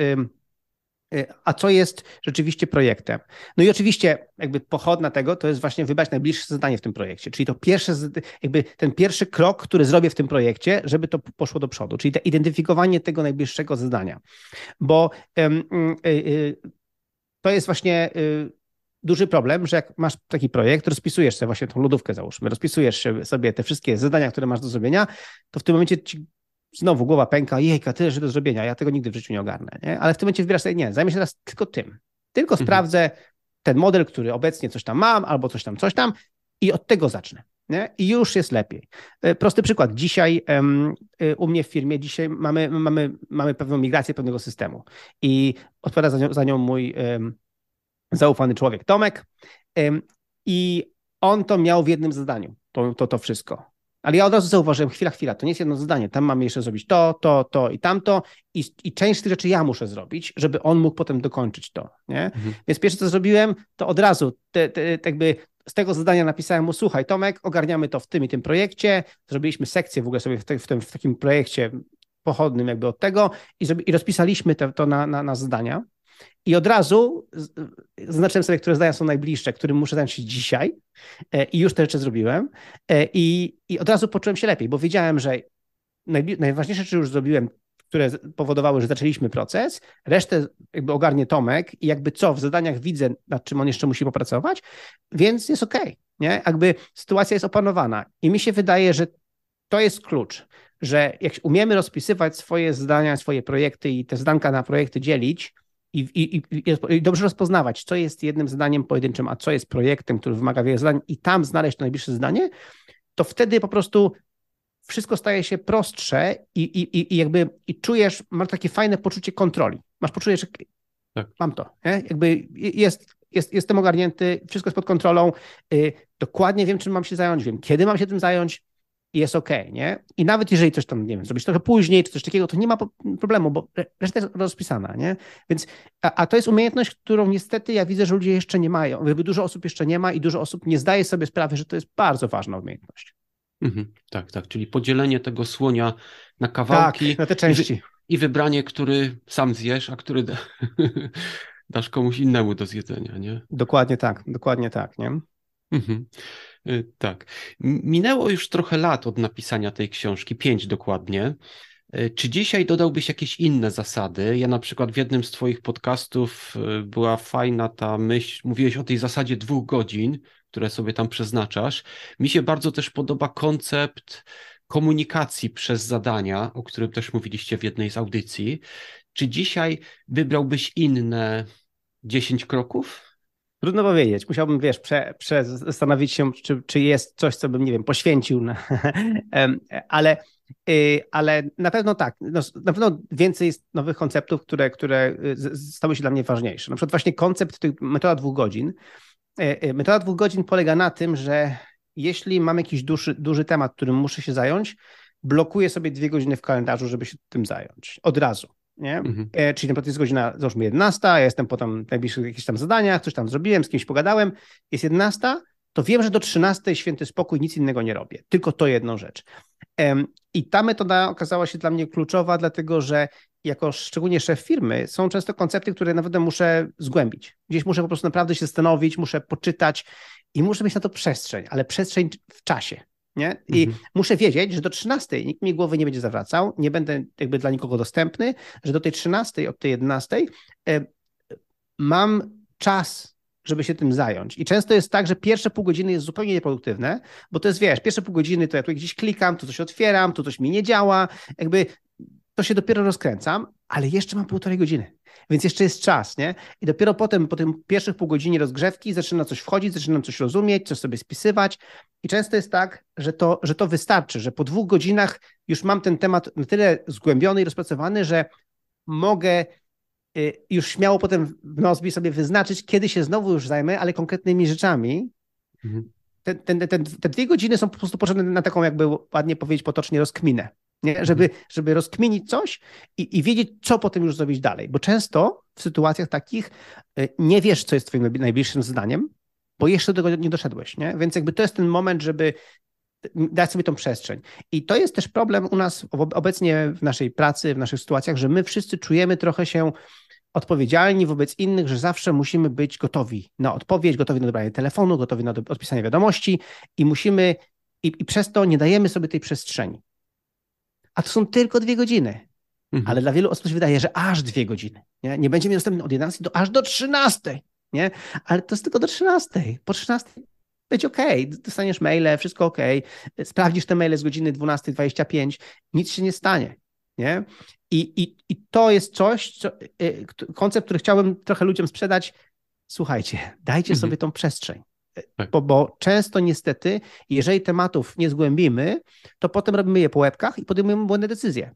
a co jest rzeczywiście projektem. No i oczywiście jakby pochodna tego to jest właśnie wybrać najbliższe zadanie w tym projekcie, czyli to pierwsze, jakby ten pierwszy krok, który zrobię w tym projekcie, żeby to poszło do przodu, czyli to identyfikowanie tego najbliższego zadania, bo um, y, to jest właśnie y, duży problem, że jak masz taki projekt, rozpisujesz sobie właśnie tą lodówkę załóżmy, rozpisujesz sobie te wszystkie zadania, które masz do zrobienia, to w tym momencie ci znowu głowa pęka, jejka, tyle że do zrobienia, ja tego nigdy w życiu nie ogarnę, nie? ale w tym momencie wybierasz sobie, nie, zajmę się teraz tylko tym. Tylko mhm. sprawdzę ten model, który obecnie coś tam mam, albo coś tam, coś tam i od tego zacznę. Nie? I już jest lepiej. E, prosty przykład. Dzisiaj um, u mnie w firmie dzisiaj mamy, mamy, mamy pewną migrację pewnego systemu i odpowiada za nią, za nią mój um, zaufany człowiek Tomek um, i on to miał w jednym zadaniu, to, to, to wszystko. Ale ja od razu zauważyłem, chwila, chwila, to nie jest jedno zadanie, tam mamy jeszcze zrobić to, to, to i tamto i, i część z tych rzeczy ja muszę zrobić, żeby on mógł potem dokończyć to, nie? Mhm. Więc pierwsze, co zrobiłem, to od razu te, te, te jakby z tego zadania napisałem mu, słuchaj Tomek, ogarniamy to w tym i tym projekcie, zrobiliśmy sekcję w ogóle sobie w, te, w, tym, w takim projekcie pochodnym jakby od tego i, i rozpisaliśmy te, to na, na, na zadania i od razu zaznaczyłem sobie, które zdania są najbliższe, którym muszę zająć się dzisiaj e, i już te rzeczy zrobiłem. E, I, i od razu poczułem się lepiej, bo wiedziałem, że najważniejsze rzeczy już zrobiłem, które powodowały, że zaczęliśmy proces. Resztę jakby ogarnie Tomek i jakby co w zadaniach widzę, nad czym on jeszcze musi popracować, więc jest ok. Nie? Jakby sytuacja jest opanowana. I mi się wydaje, że to jest klucz, że jak umiemy rozpisywać swoje zadania, swoje projekty i te zdanka na projekty dzielić, i, i, i, dobrze rozpoznawać, co jest jednym zadaniem pojedynczym, a co jest projektem, który wymaga wielu zadań, i tam znaleźć to najbliższe zadanie, to wtedy po prostu wszystko staje się prostsze i, i, i jakby i czujesz, masz takie fajne poczucie kontroli. Masz poczucie, że tak. mam to. Nie? Jakby jest, jest, jestem ogarnięty, wszystko jest pod kontrolą, yy, dokładnie wiem, czym mam się zająć, wiem, kiedy mam się tym zająć, i jest ok, nie? I nawet jeżeli coś tam, nie wiem, zrobisz trochę później, czy coś takiego, to nie ma problemu, bo reszta jest rozpisana, nie? Więc, a, a, to jest umiejętność, którą niestety ja widzę, że ludzie jeszcze nie mają. Jakby dużo osób jeszcze nie ma i dużo osób nie zdaje sobie sprawy, że to jest bardzo ważna umiejętność. Mhm, tak, tak, czyli podzielenie tego słonia na kawałki. Tak, na te części. I, wy, i wybranie, który sam zjesz, a który da, dasz komuś innemu do zjedzenia, nie? Dokładnie tak, dokładnie tak, nie? Mhm. Y, tak. Minęło już trochę lat od napisania tej książki, pięć dokładnie. Y, czy dzisiaj dodałbyś jakieś inne zasady? Ja na przykład w jednym z Twoich podcastów y, była fajna ta myśl, mówiłeś o tej zasadzie dwóch godzin, które sobie tam przeznaczasz. Mi się bardzo też podoba koncept komunikacji przez zadania, o którym też mówiliście w jednej z audycji. Czy dzisiaj wybrałbyś inne 10 kroków? Trudno powiedzieć. Musiałbym, wiesz, prze, przezastanowić się, czy, czy jest coś, co bym, nie wiem, poświęcił. Na, ale, y, ale na pewno tak. No, na pewno więcej jest nowych konceptów, które, które y, stały się dla mnie ważniejsze. Na przykład właśnie koncept metoda dwóch godzin. Y, metoda dwóch godzin polega na tym, że jeśli mam jakiś duży, duży temat, którym muszę się zająć, blokuję sobie dwie godziny w kalendarzu, żeby się tym zająć. Od razu. Nie? Mhm. E, czyli na przykład jest godzina, załóżmy 11, ja jestem potem w najbliższych jakichś tam zadaniach, coś tam zrobiłem, z kimś pogadałem, jest 11, to wiem, że do 13 święty spokój, nic innego nie robię. Tylko to jedną rzecz. I ta metoda okazała się dla mnie kluczowa, dlatego że jako szczególnie szef firmy są często koncepty, które naprawdę muszę zgłębić. Gdzieś muszę po prostu naprawdę się zastanowić, muszę poczytać i muszę mieć na to przestrzeń, ale przestrzeń w czasie. Nie? I mhm. muszę wiedzieć, że do 13 nikt mi głowy nie będzie zawracał, nie będę jakby dla nikogo dostępny, że do tej 13, od tej 11 e, mam czas żeby się tym zająć. I często jest tak, że pierwsze pół godziny jest zupełnie nieproduktywne, bo to jest, wiesz, pierwsze pół godziny to ja tu gdzieś klikam, tu coś otwieram, tu coś mi nie działa, jakby to się dopiero rozkręcam, ale jeszcze mam półtorej godziny, więc jeszcze jest czas, nie? I dopiero potem, po tym pierwszych pół godzinie rozgrzewki zaczyna coś wchodzić, zaczynam coś rozumieć, coś sobie spisywać i często jest tak, że to, że to wystarczy, że po dwóch godzinach już mam ten temat na tyle zgłębiony i rozpracowany, że mogę Y, już śmiało potem w Nozbi sobie wyznaczyć, kiedy się znowu już zajmę, ale konkretnymi rzeczami. Mhm. Te, te, te, te, dwie godziny są po prostu potrzebne na taką, jakby ładnie powiedzieć potocznie, rozkminę. Nie? Żeby, mhm. żeby rozkminić coś i, i wiedzieć, co potem już zrobić dalej. Bo często w sytuacjach takich y, nie wiesz, co jest twoim najbliższym zadaniem, bo jeszcze do tego nie doszedłeś. Nie? Więc jakby to jest ten moment, żeby dać sobie tą przestrzeń. I to jest też problem u nas obecnie w naszej pracy, w naszych sytuacjach, że my wszyscy czujemy trochę się odpowiedzialni wobec innych, że zawsze musimy być gotowi na odpowiedź, gotowi na odebranie telefonu, gotowi na odpisanie wiadomości i musimy, i, i przez to nie dajemy sobie tej przestrzeni. A to są tylko dwie godziny. Mhm. Ale dla wielu osób się wydaje, że aż dwie godziny. Nie, nie będzie mi dostępny od 11 do aż do 13. Nie? Ale to jest tylko do 13. Po 13 być ok, dostaniesz maile, wszystko ok, sprawdzisz te maile z godziny 12.25, nic się nie stanie. Nie? I, i, I to jest coś, co, y, koncept, który chciałbym trochę ludziom sprzedać. Słuchajcie, dajcie mhm. sobie tą przestrzeń. Tak. Bo, bo, często niestety, jeżeli tematów nie zgłębimy, to potem robimy je po łebkach i podejmujemy błędne decyzje.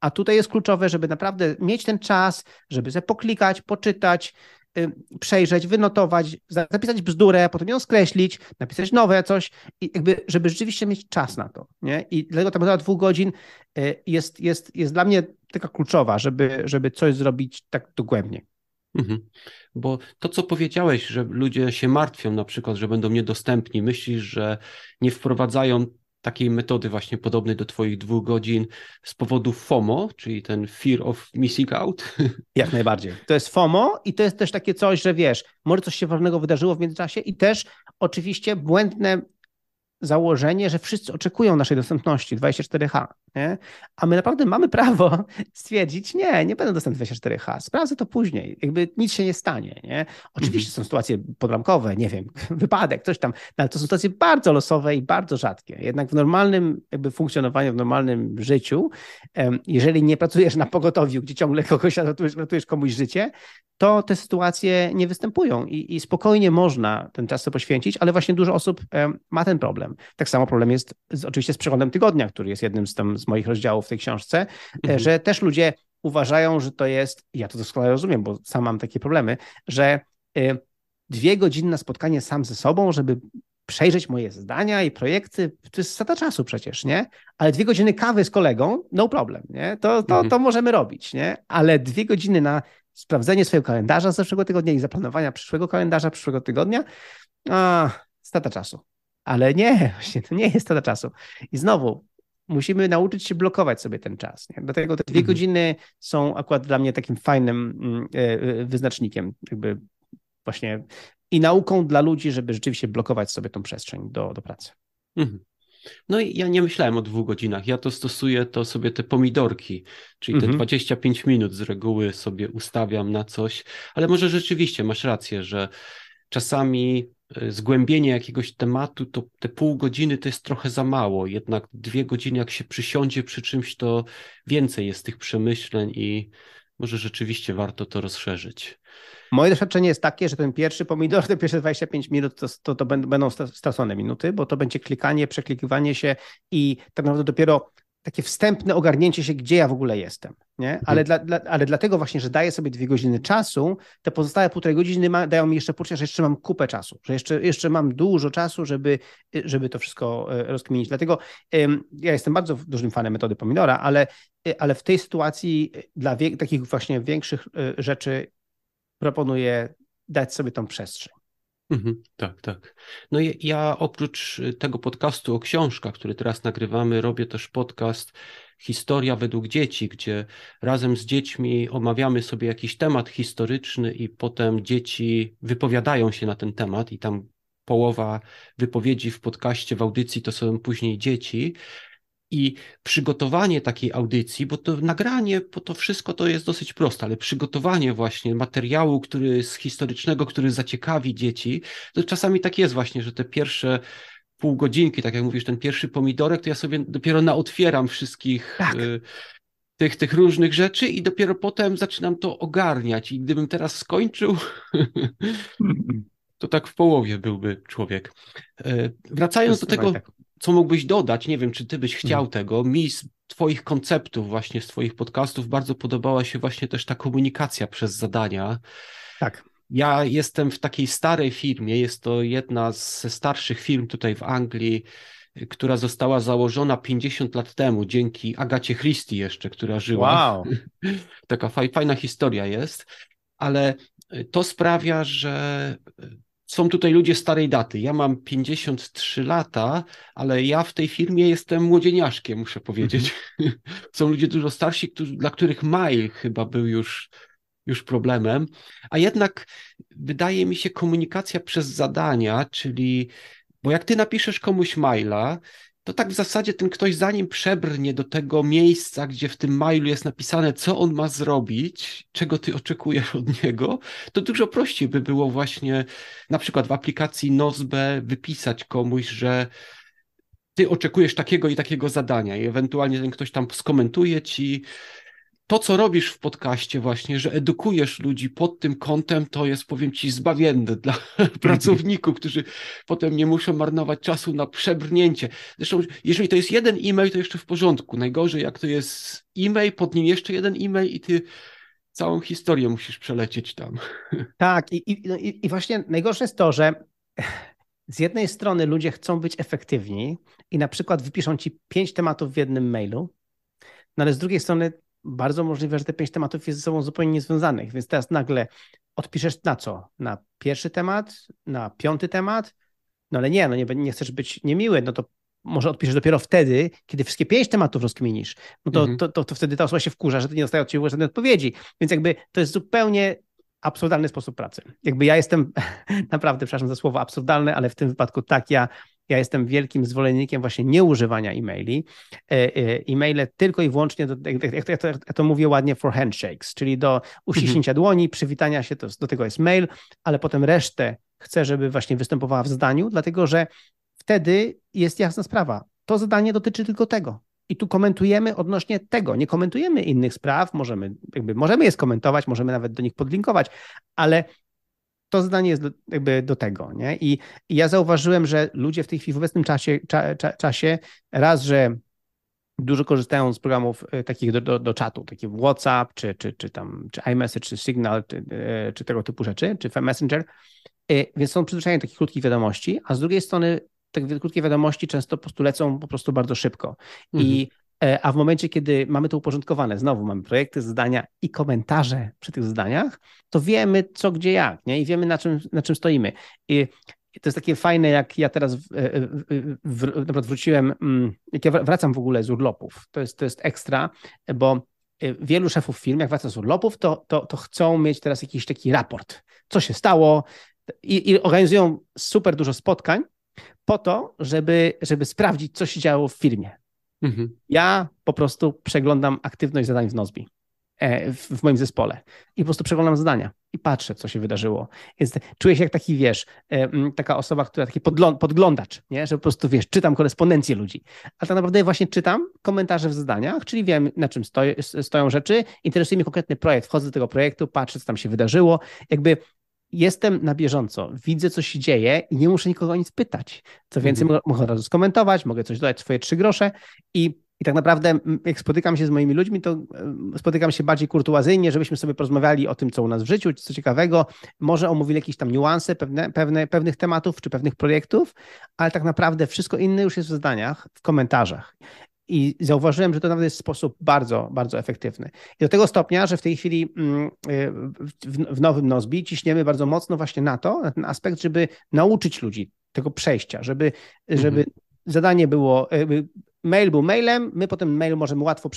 A tutaj jest kluczowe, żeby naprawdę mieć ten czas, żeby sobie poklikać, poczytać, Y, przejrzeć, wynotować, zapisać bzdurę, potem ją skreślić, napisać nowe coś i jakby, żeby rzeczywiście mieć czas na to, nie? I dlatego ta metoda dwóch godzin y, jest, jest, jest dla mnie taka kluczowa, żeby, żeby coś zrobić tak dogłębnie. Mhm. Bo to, co powiedziałeś, że ludzie się martwią na przykład, że będą niedostępni, myślisz, że nie wprowadzają takiej metody właśnie podobnej do Twoich dwóch godzin z powodu FOMO, czyli ten fear of missing out? Jak najbardziej. To jest FOMO i to jest też takie coś, że wiesz, może coś się ważnego wydarzyło w międzyczasie i też oczywiście błędne założenie, że wszyscy oczekują naszej dostępności 24H, nie? a my naprawdę mamy prawo stwierdzić, nie, nie będę dostępny 24H, sprawdzę to później, jakby nic się nie stanie. Nie? Oczywiście mhm. są sytuacje podramkowe, nie wiem, wypadek, coś tam, no, ale to są sytuacje bardzo losowe i bardzo rzadkie. Jednak w normalnym jakby funkcjonowaniu, w normalnym życiu, jeżeli nie pracujesz na pogotowiu, gdzie ciągle kogoś ratujesz, ratujesz komuś życie, to te sytuacje nie występują i, i spokojnie można ten czas sobie poświęcić, ale właśnie dużo osób ma ten problem. Tak samo problem jest z, oczywiście z przeglądem tygodnia, który jest jednym z, tam, z moich rozdziałów w tej książce, e, mhm. że też ludzie uważają, że to jest, ja to doskonale rozumiem, bo sam mam takie problemy, że e, dwie godziny na spotkanie sam ze sobą, żeby przejrzeć moje zdania i projekty, to jest strata czasu przecież, nie? Ale dwie godziny kawy z kolegą, no problem, nie? To, to, mhm. to możemy robić, nie? Ale dwie godziny na sprawdzenie swojego kalendarza z zeszłego tygodnia i zaplanowania przyszłego kalendarza przyszłego tygodnia, a, strata czasu. Ale nie, właśnie to nie jest strata czasu. I znowu, musimy nauczyć się blokować sobie ten czas. Nie? Dlatego te dwie mhm. godziny są akurat dla mnie takim fajnym mm, e, e, wyznacznikiem, jakby właśnie i nauką dla ludzi, żeby rzeczywiście blokować sobie tą przestrzeń do, do pracy. Mhm. No i ja nie myślałem o dwóch godzinach. Ja to stosuję to sobie te pomidorki, czyli te mhm. 25 minut z reguły sobie ustawiam na coś, ale może rzeczywiście masz rację, że czasami zgłębienie jakiegoś tematu, to te pół godziny to jest trochę za mało. Jednak dwie godziny, jak się przysiądzie przy czymś, to więcej jest tych przemyśleń i może rzeczywiście warto to rozszerzyć. Moje doświadczenie jest takie, że ten pierwszy pomidor, te pierwsze 25 minut to, to, to będą stracone minuty, bo to będzie klikanie, przeklikiwanie się i tak naprawdę dopiero takie wstępne ogarnięcie się, gdzie ja w ogóle jestem. Nie? Mhm. Ale, dla, dla, ale dlatego właśnie, że daję sobie dwie godziny czasu, te pozostałe półtorej godziny ma, dają mi jeszcze poczucie, że jeszcze mam kupę czasu, że jeszcze, jeszcze mam dużo czasu, żeby, żeby to wszystko e, rozkminić. Dlatego um, ja jestem bardzo dużym fanem metody pomidora, ale, e, ale w tej sytuacji dla wie, takich właśnie większych rzeczy proponuję dać sobie tą przestrzeń. Mhm, tak, tak. No i ja oprócz y, tego podcastu o książkach, który teraz nagrywamy, robię też podcast Historia według dzieci, gdzie razem z dziećmi omawiamy sobie jakiś temat historyczny i potem dzieci wypowiadają się na ten temat i tam połowa wypowiedzi w podcaście, w audycji to są później dzieci. I przygotowanie takiej audycji, bo to nagranie, bo to wszystko to jest dosyć proste, ale przygotowanie właśnie materiału, który z historycznego, który zaciekawi dzieci, to czasami tak jest właśnie, że te pierwsze pół godzinki, tak jak mówisz, ten pierwszy pomidorek, to ja sobie dopiero naotwieram wszystkich tak. y, tych, tych różnych rzeczy i dopiero potem zaczynam to ogarniać. I gdybym teraz skończył, to tak w połowie byłby człowiek. Y, wracając do tego, tak co mógłbyś dodać? Nie wiem, czy ty byś chciał hmm. tego. Mi z twoich konceptów, właśnie z twoich podcastów bardzo podobała się właśnie też ta komunikacja przez zadania. Tak. Ja jestem w takiej starej firmie, jest to jedna ze starszych firm tutaj w Anglii, która została założona 50 lat temu dzięki Agacie Christie jeszcze, która żyła. Wow. Taka fajna historia jest, ale to sprawia, że są tutaj ludzie starej daty. Ja mam 53 lata, ale ja w tej firmie jestem młodzieniaszkiem, muszę powiedzieć. Mm -hmm. Są ludzie dużo starsi, którzy, dla których mail chyba był już, już problemem. A jednak wydaje mi się komunikacja przez zadania, czyli bo jak ty napiszesz komuś maila, to tak w zasadzie ten ktoś zanim przebrnie do tego miejsca, gdzie w tym mailu jest napisane, co on ma zrobić, czego ty oczekujesz od niego, to dużo prościej by było właśnie na przykład w aplikacji Nozbe wypisać komuś, że ty oczekujesz takiego i takiego zadania i ewentualnie ten ktoś tam skomentuje ci, to, co robisz w podcaście właśnie, że edukujesz ludzi pod tym kątem, to jest, powiem ci, zbawienne dla pracowników, którzy potem nie muszą marnować czasu na przebrnięcie. Zresztą, jeżeli to jest jeden e-mail, to jeszcze w porządku. Najgorzej, jak to jest e-mail, pod nim jeszcze jeden e-mail i ty całą historię musisz przelecieć tam. Tak, i, i, no i właśnie najgorsze jest to, że z jednej strony ludzie chcą być efektywni i na przykład wypiszą ci pięć tematów w jednym mailu, no ale z drugiej strony bardzo możliwe, że te pięć tematów jest ze sobą zupełnie niezwiązanych, więc teraz nagle odpiszesz na co? Na pierwszy temat, na piąty temat? No ale nie, no nie, nie chcesz być niemiły, no to może odpiszesz dopiero wtedy, kiedy wszystkie pięć tematów rozkminisz. No to, mhm. to, to, to, wtedy ta osoba się wkurza, że ty nie dostaje od ciebie żadnej odpowiedzi. Więc jakby to jest zupełnie absurdalny sposób pracy. Jakby ja jestem, naprawdę, przepraszam za słowo absurdalne, ale w tym wypadku tak, ja ja jestem wielkim zwolennikiem właśnie nieużywania e-maili. E, e, e-maile tylko i wyłącznie, do, jak, to, jak to mówię ładnie, for handshakes, czyli do uściśnięcia mhm. dłoni, przywitania się, to, do tego jest mail, ale potem resztę chcę, żeby właśnie występowała w zdaniu, dlatego że wtedy jest jasna sprawa. To zadanie dotyczy tylko tego. I tu komentujemy odnośnie tego. Nie komentujemy innych spraw, możemy, jakby, możemy je skomentować, możemy nawet do nich podlinkować, ale to zadanie jest do, jakby do tego. Nie? I, I, ja zauważyłem, że ludzie w tej chwili w obecnym czasie, cza, cza, czasie raz, że dużo korzystają z programów e, takich do, do, do czatu, takie WhatsApp, czy, czy, czy tam, czy iMessage, czy Signal, czy, e, czy tego typu rzeczy, czy Messenger, e, więc są przyzwyczajeni do takich krótkich wiadomości, a z drugiej strony te krótkie wiadomości często po prostu lecą po prostu bardzo szybko. Mhm. I a w momencie, kiedy mamy to uporządkowane, znowu mamy projekty, zadania i komentarze przy tych zadaniach, to wiemy co, gdzie, jak, nie? I wiemy na czym, na czym stoimy. I to jest takie fajne, jak ja teraz e, w wróciłem, mm, jak ja wracam w ogóle z urlopów. To jest, to jest ekstra, bo e, wielu szefów firm, jak wraca z urlopów, to, to, to chcą mieć teraz jakiś taki raport, co się stało i, i organizują super dużo spotkań po to, żeby, żeby sprawdzić, co się działo w firmie. Mhm. Ja po prostu przeglądam aktywność zadań w Nozbi, e, w moim zespole i po prostu przeglądam zadania i patrzę, co się wydarzyło. Więc czuję się jak taki, wiesz, e, taka osoba, która taki podglądacz, nie? że po prostu, wiesz, czytam korespondencję ludzi. A tak naprawdę właśnie czytam komentarze w zadaniach, czyli wiem, na czym stoją rzeczy, interesuje mnie konkretny projekt, wchodzę do tego projektu, patrzę, co tam się wydarzyło. Jakby jestem na bieżąco, widzę, co się dzieje i nie muszę nikogo o nic pytać. Co więcej, mhm. mogę od razu skomentować, mogę coś dodać, swoje trzy grosze i I tak naprawdę, jak spotykam się z moimi ludźmi, to spotykam się bardziej kurtuazyjnie, żebyśmy sobie porozmawiali o tym, co u nas w życiu, co ciekawego. Może omówili jakieś tam niuanse pewne, pewne, pewnych tematów czy pewnych projektów, ale tak naprawdę wszystko inne już jest w zdaniach, w komentarzach. I zauważyłem, że to nawet jest sposób bardzo, bardzo efektywny. I do tego stopnia, że w tej chwili mm, w, nowym Nozbi ciśniemy bardzo mocno właśnie na to, na ten aspekt, żeby nauczyć ludzi tego przejścia, żeby, żeby mhm. zadanie było, mail był mailem, my potem mail możemy łatwo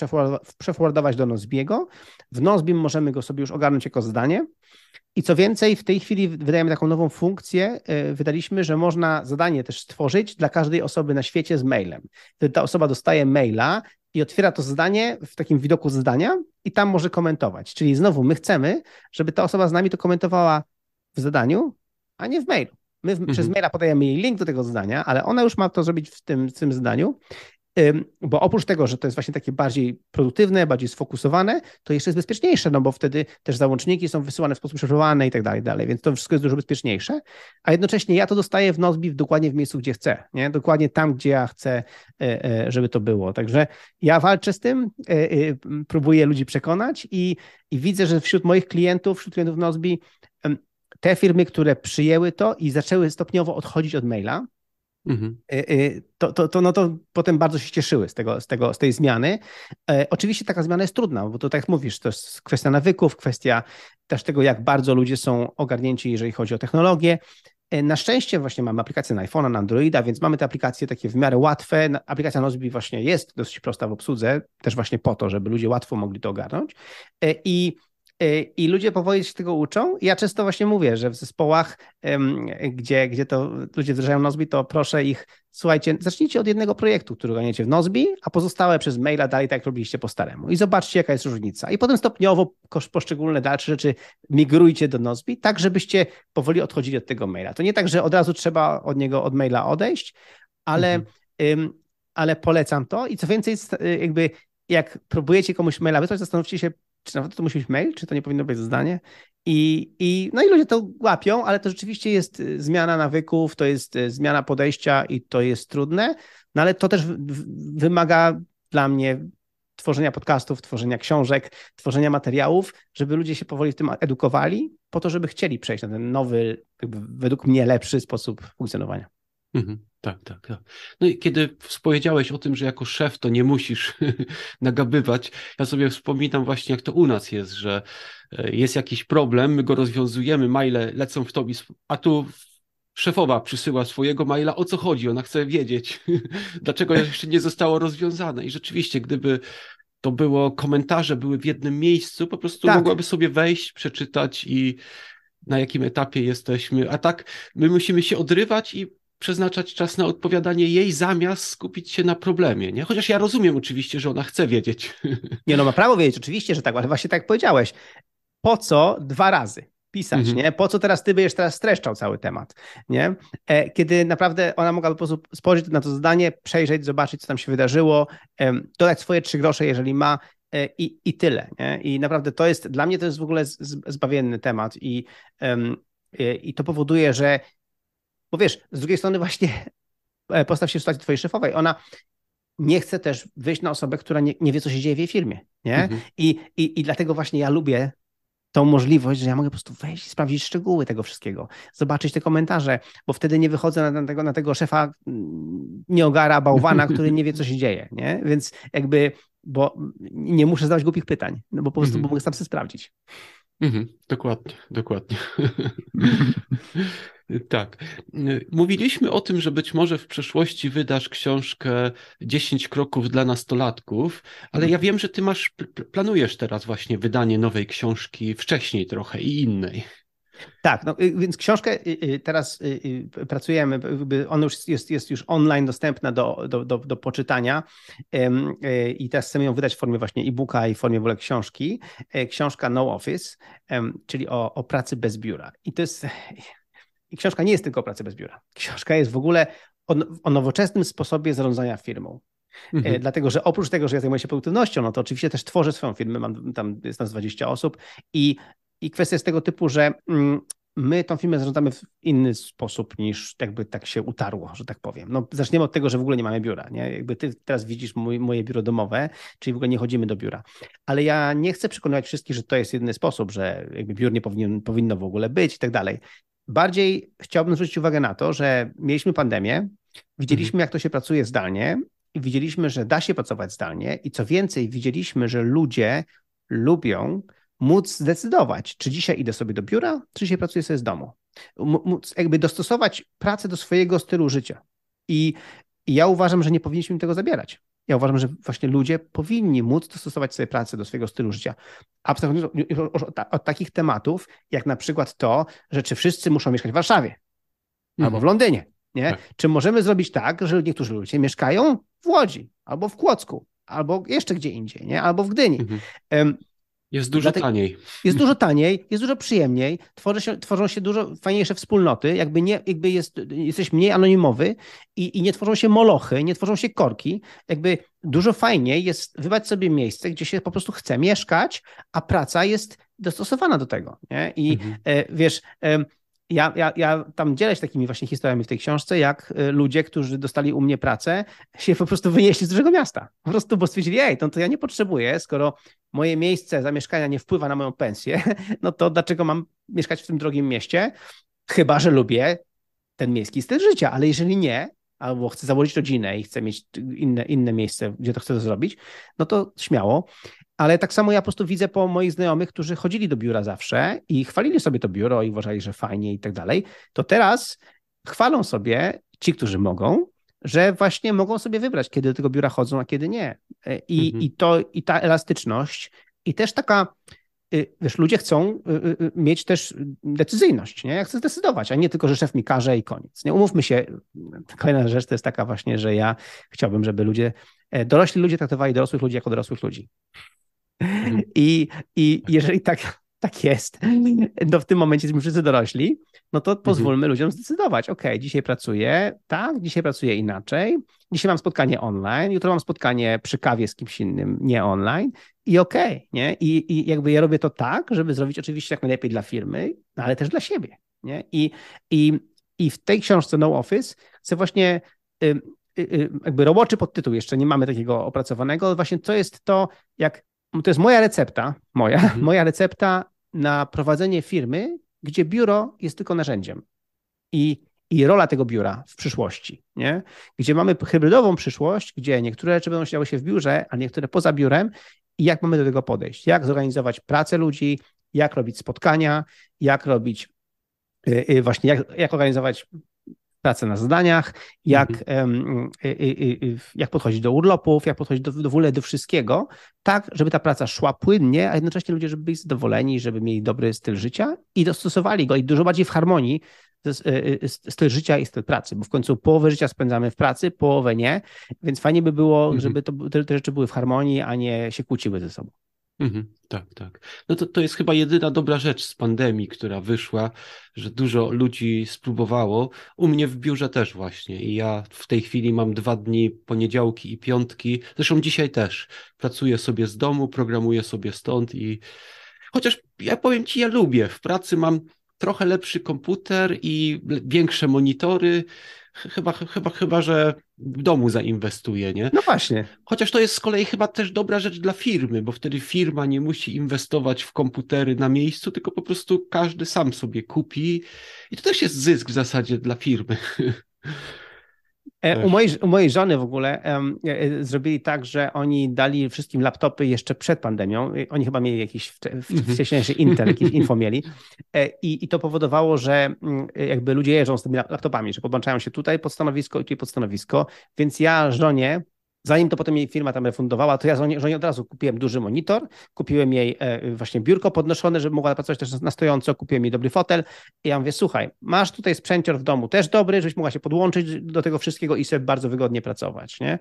przeforwardować do Nozbiego. W Nozbim możemy go sobie już ogarnąć jako zdanie. I co więcej, w tej chwili wydajemy taką nową funkcję. E, wydaliśmy, że można zadanie też stworzyć dla każdej osoby na świecie z mailem. Wtedy ta osoba dostaje maila i otwiera to zdanie w takim widoku zdania i tam może komentować. Czyli znowu my chcemy, żeby ta osoba z nami to komentowała w zadaniu, a nie w mailu. My mhm. przez maila podajemy jej link do tego zdania, ale ona już ma to zrobić w tym, w tym zdaniu bo oprócz tego, że to jest właśnie takie bardziej produktywne, bardziej sfokusowane, to jeszcze jest bezpieczniejsze, no bo wtedy też załączniki są wysyłane w sposób szyfrowany i tak dalej, dalej, więc to wszystko jest dużo bezpieczniejsze, a jednocześnie ja to dostaję w Nozbi dokładnie w miejscu, gdzie chcę, nie? dokładnie tam, gdzie ja chcę, e, e, żeby to było. Także ja walczę z tym, e, próbuję ludzi przekonać i, i widzę, że wśród moich klientów, wśród klientów Nozbi, te firmy, które przyjęły to i zaczęły stopniowo odchodzić od maila, Mhm. Y, y, to, to, to, no to potem bardzo się cieszyły z, tego, z, tego, z tej zmiany. E, oczywiście taka zmiana jest trudna, bo to tak mówisz, to jest kwestia nawyków, kwestia też tego, jak bardzo ludzie są ogarnięci, jeżeli chodzi o technologię. E, na szczęście właśnie mamy aplikację na iPhone'a, na Androida, więc mamy te aplikacje takie w miarę łatwe. Aplikacja Nozbi właśnie jest dosyć prosta w obsłudze, też właśnie po to, żeby ludzie łatwo mogli to ogarnąć. E, I I ludzie powoli się tego uczą. Ja często właśnie mówię, że w zespołach, gdzie, gdzie to ludzie wdrażają Nozbi, to proszę ich, słuchajcie, zacznijcie od jednego projektu, który ganiecie w Nozbi, a pozostałe przez maila dalej tak jak robiliście po staremu. I zobaczcie, jaka jest różnica. I potem stopniowo poszczególne dalsze rzeczy migrujcie do Nozbi, tak żebyście powoli odchodzili od tego maila. To nie tak, że od razu trzeba od niego, od maila odejść, ale, mhm. ale polecam to. I co więcej, y, jakby jak próbujecie komuś maila wysłać, zastanówcie się, czy naprawdę to musi być mail, czy to nie powinno być zdanie. I, i, no i ludzie to łapią, ale to rzeczywiście jest y, zmiana nawyków, to jest y, zmiana podejścia i to jest trudne, no ale to też wymaga dla mnie tworzenia podcastów, tworzenia książek, tworzenia materiałów, żeby ludzie się powoli w tym edukowali, po to, żeby chcieli przejść na ten nowy, według mnie lepszy sposób funkcjonowania. Mhm. Tak, tak, tak. No i kiedy powiedziałeś o tym, że jako szef to nie musisz nagabywać, ja sobie wspominam właśnie, jak to u nas jest, że e, jest jakiś problem, my go rozwiązujemy, maile lecą w tobie, a tu szefowa przysyła swojego maila, o co chodzi, ona chce wiedzieć, dlaczego jeszcze nie zostało rozwiązane. I rzeczywiście, gdyby to było, komentarze były w jednym miejscu, po prostu tak. mogłaby sobie wejść, przeczytać i na jakim etapie jesteśmy. A tak my musimy się odrywać i przeznaczać czas na odpowiadanie jej, zamiast skupić się na problemie. Nie? Chociaż ja rozumiem oczywiście, że ona chce wiedzieć. Nie, no ma prawo wiedzieć, oczywiście, że tak, ale właśnie tak powiedziałeś. Po co dwa razy? pisać, mhm. nie? Po co teraz ty będziesz teraz streszczał cały temat, nie? E, kiedy naprawdę ona mogłaby po prostu spojrzeć na to zadanie, przejrzeć, zobaczyć, co tam się wydarzyło, dodać swoje trzy grosze, jeżeli ma e, i, i tyle, nie? I naprawdę to jest, dla mnie to jest w ogóle zbawienny temat i, i to powoduje, że bo wiesz, z drugiej strony właśnie e, postaw się w sytuacji twojej szefowej. Ona nie chce też wyjść na osobę, która nie, nie wie, co się dzieje w jej firmie. Nie? Mhm. I, i, I dlatego właśnie ja lubię tą możliwość, że ja mogę po prostu wejść i sprawdzić szczegóły tego wszystkiego, zobaczyć te komentarze, bo wtedy nie wychodzę na, tego, na tego szefa mm, nieogara, bałwana, który nie wie, co się dzieje, nie? Więc jakby, bo nie muszę zadawać głupich pytań, no bo po prostu mhm. mogę sam sobie sprawdzić. Mhm, dokładnie, dokładnie. tak. Mówiliśmy o tym, że być może w przyszłości wydasz książkę 10 kroków dla nastolatków, ale mhm. ja wiem, że ty masz, planujesz teraz właśnie wydanie nowej książki wcześniej trochę i innej. Tak, no, y, więc książkę y, y, teraz pracujemy, ona już jest, jest już online dostępna do, do, do, do poczytania i teraz chcemy ją wydać w formie właśnie e-booka i w formie w ogóle książki. E, książka No Office, czyli o, o pracy bez biura. I to jest, i książka nie jest tylko o pracy bez biura. Książka jest w ogóle o, o nowoczesnym sposobie zarządzania firmą. E, mhm. Dlatego, że oprócz tego, że ja zajmuję się produktywnością, no to oczywiście też tworzę swoją firmę, mam tam jest nas 20 osób i i kwestia jest tego typu, że mm, my tą firmę zarządzamy w inny sposób niż jakby tak się utarło, że tak powiem. No, zaczniemy od tego, że w ogóle nie mamy biura. Nie? Jakby ty teraz widzisz mój, moje biuro domowe, czyli w ogóle nie chodzimy do biura. Ale ja nie chcę przekonywać wszystkich, że to jest jedyny sposób, że jakby biur nie powinien, powinno w ogóle być i tak dalej. Bardziej chciałbym zwrócić uwagę na to, że mieliśmy pandemię, widzieliśmy, mhm. jak to się pracuje zdalnie i widzieliśmy, że da się pracować zdalnie i co więcej, widzieliśmy, że ludzie lubią móc zdecydować, czy dzisiaj idę sobie do biura, czy dzisiaj pracuję sobie z domu. Móc jakby dostosować pracę do swojego stylu życia. I, I ja uważam, że nie powinniśmy im tego zabierać. Ja uważam, że właśnie ludzie powinni móc dostosować sobie pracę do swojego stylu życia. Abstrahując od, od takich tematów, jak na przykład to, że czy wszyscy muszą mieszkać w Warszawie mhm. albo w Londynie. Nie? Tak. Czy możemy zrobić tak, że niektórzy ludzie mieszkają w Łodzi, albo w Kłodzku, albo jeszcze gdzie indziej, nie? albo w Gdyni. Mhm. Jest dużo Dlatego taniej. Jest dużo taniej, jest dużo przyjemniej, tworzy się, tworzą się dużo fajniejsze wspólnoty, jakby, nie, jakby jest, jesteś mniej anonimowy i, i nie tworzą się molochy, nie tworzą się korki. Jakby dużo fajniej jest wybrać sobie miejsce, gdzie się po prostu chce mieszkać, a praca jest dostosowana do tego. Nie? I mhm. e, wiesz, ja, ja, ja tam dzielę się takimi właśnie historiami w tej książce, jak y, ludzie, którzy dostali u mnie pracę, się po prostu wynieśli z dużego miasta. Po prostu, bo stwierdzili, ej, to, to ja nie potrzebuję, skoro moje miejsce zamieszkania nie wpływa na moją pensję, no to dlaczego mam mieszkać w tym drogim mieście? Chyba, że lubię ten miejski styl życia, ale jeżeli nie, albo chcę założyć rodzinę i chcę mieć inne, inne miejsce, gdzie to chcę to zrobić, no to śmiało. Ale tak samo ja po prostu widzę po moich znajomych, którzy chodzili do biura zawsze i chwalili sobie to biuro i uważali, że fajnie i tak dalej, to teraz chwalą sobie ci, którzy mogą, że właśnie mogą sobie wybrać, kiedy do tego biura chodzą, a kiedy nie. E, I, mhm. i, to, i ta elastyczność i też taka, y, wiesz, ludzie chcą y, y, mieć też decyzyjność, nie? Ja chcę zdecydować, a nie tylko, że szef mi każe i koniec. Nie umówmy się, kolejna rzecz to jest taka właśnie, że ja chciałbym, żeby ludzie, e, dorośli ludzie traktowali dorosłych ludzi jako dorosłych ludzi. Mhm. I, I jeżeli tak, tak jest, no w tym momencie jesteśmy wszyscy dorośli, no to pozwólmy mhm. ludziom zdecydować, ok, dzisiaj pracuję tak, dzisiaj pracuję inaczej, dzisiaj mam spotkanie online, jutro mam spotkanie przy kawie z kimś innym, nie online i okej, okay, nie? I, I jakby ja robię to tak, żeby zrobić oczywiście jak najlepiej dla firmy, no ale też dla siebie, nie? I, i, i w tej książce No Office chcę właśnie y, y, y, jakby roboczy podtytuł, jeszcze nie mamy takiego opracowanego, właśnie co jest to, jak to jest moja recepta, moja, mhm. moja recepta na prowadzenie firmy, gdzie biuro jest tylko narzędziem. I, i rola tego biura w przyszłości, nie? gdzie mamy hybrydową przyszłość, gdzie niektóre rzeczy będą działy się w biurze, a niektóre poza biurem i jak mamy do tego podejść, jak zorganizować pracę ludzi, jak robić spotkania, jak robić y, y, właśnie, jak, jak organizować pracę na zadaniach, jak, mhm. jak podchodzić do urlopów, jak podchodzić do, do w ogóle do wszystkiego, tak, żeby ta praca szła płynnie, a jednocześnie ludzie, żeby byli zadowoleni, żeby mieli dobry styl życia i dostosowali go i dużo bardziej w harmonii y, y, styl życia i styl pracy, bo w końcu połowę życia spędzamy w pracy, połowę nie, więc fajnie by było, mhm. żeby to, te, te rzeczy były w harmonii, a nie się kłóciły ze sobą. Mhm, tak, tak. No to, to jest chyba jedyna dobra rzecz z pandemii, która wyszła, że dużo ludzi spróbowało. U mnie w biurze też właśnie. I ja w tej chwili mam dwa dni, poniedziałki i piątki. Zresztą dzisiaj też. Pracuję sobie z domu, programuję sobie stąd i chociaż ja powiem ci, ja lubię. W pracy mam trochę lepszy komputer i większe monitory. Chyba, chyba, chyba, że w domu zainwestuję, nie? No właśnie. Chociaż to jest z kolei chyba też dobra rzecz dla firmy, bo wtedy firma nie musi inwestować w komputery na miejscu, tylko po prostu każdy sam sobie kupi. I to też jest zysk w zasadzie dla firmy. E, u mojej, u mojej żony w ogóle um, zrobili tak, że oni dali wszystkim laptopy jeszcze przed pandemią. Oni chyba mieli jakiś mhm. wcześniejszy Intel, jakiś info mieli. I, I to powodowało, że mm, jakby ludzie jeżdżą z tymi laptopami, że podłączają się tutaj pod stanowisko i tutaj pod stanowisko. Więc ja żonie Zanim to potem jej firma tam refundowała, to ja żonie, od razu kupiłem duży monitor, kupiłem jej e, właśnie biurko podnoszone, żeby mogła pracować też na stojąco, kupiłem jej dobry fotel i ja mówię, słuchaj, masz tutaj sprzęcior w domu też dobry, żebyś mogła się podłączyć do tego wszystkiego i sobie bardzo wygodnie pracować, nie?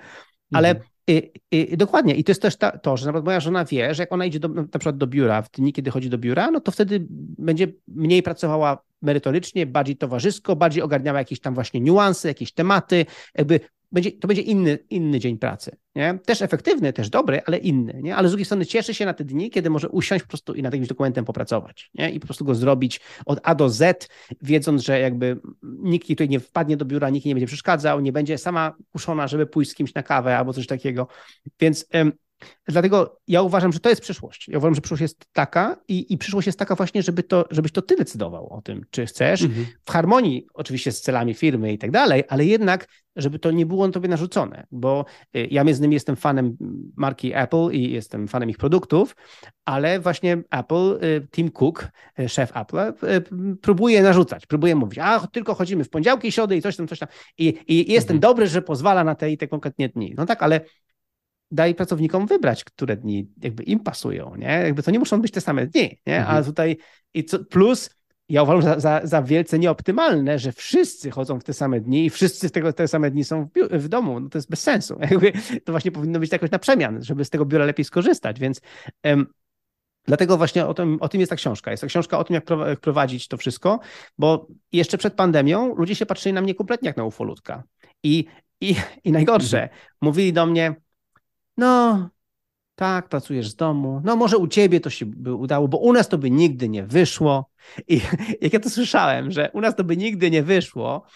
Ale mhm. i, i, dokładnie, i to jest też ta, to, że nawet moja żona wie, że jak ona idzie do, na przykład do biura, w dni, kiedy chodzi do biura, no to wtedy będzie mniej pracowała merytorycznie, bardziej towarzysko, bardziej ogarniała jakieś tam właśnie niuanse, jakieś tematy, jakby będzie, to będzie inny, inny dzień pracy. Nie? Też efektywny, też dobry, ale inny. Nie? Ale z drugiej strony cieszy się na te dni, kiedy może usiąść po prostu i nad jakimś dokumentem popracować. Nie? I po prostu go zrobić od A do Z, wiedząc, że jakby nikt tutaj nie wpadnie do biura, nikt nie będzie przeszkadzał, nie będzie sama kuszona, żeby pójść z kimś na kawę albo coś takiego. Więc Dlatego ja uważam, że to jest przyszłość. Ja uważam, że przyszłość jest taka i, i przyszłość jest taka właśnie, żeby to, żebyś to ty decydował o tym, czy chcesz, mhm. w harmonii oczywiście z celami firmy i tak dalej, ale jednak, żeby to nie było na tobie narzucone, bo y, ja między innymi jestem fanem marki Apple i jestem fanem ich produktów, ale właśnie Apple, y, Tim Cook, y, szef Apple, próbuje narzucać, próbuje mówić, a tylko chodzimy w poniedziałki, środy i coś tam, coś tam i, i jestem mhm. dobry, że pozwala na te i te konkretnie dni. No tak, ale daj pracownikom wybrać, które dni jakby im pasują, nie? Jakby to nie muszą być te same dni, nie? Mhm. A tutaj i co, plus ja uważam za, za, za wielce nieoptymalne, że wszyscy chodzą w te same dni i wszyscy w tego, te same dni są w, w domu. No to jest bez sensu. Jakby to właśnie powinno być jakoś na przemian, żeby z tego biura lepiej skorzystać, więc em, Dlatego właśnie o tym, o tym jest ta książka. Jest to książka o tym, jak prowadzić to wszystko, bo jeszcze przed pandemią ludzie się patrzyli na mnie kompletnie jak na ufolutka. I, i, i najgorsze, mhm. mówili do mnie, no, tak, pracujesz z domu. No, może u ciebie to się by udało, bo u nas to by nigdy nie wyszło. I jak ja to słyszałem, że u nas to by nigdy nie wyszło,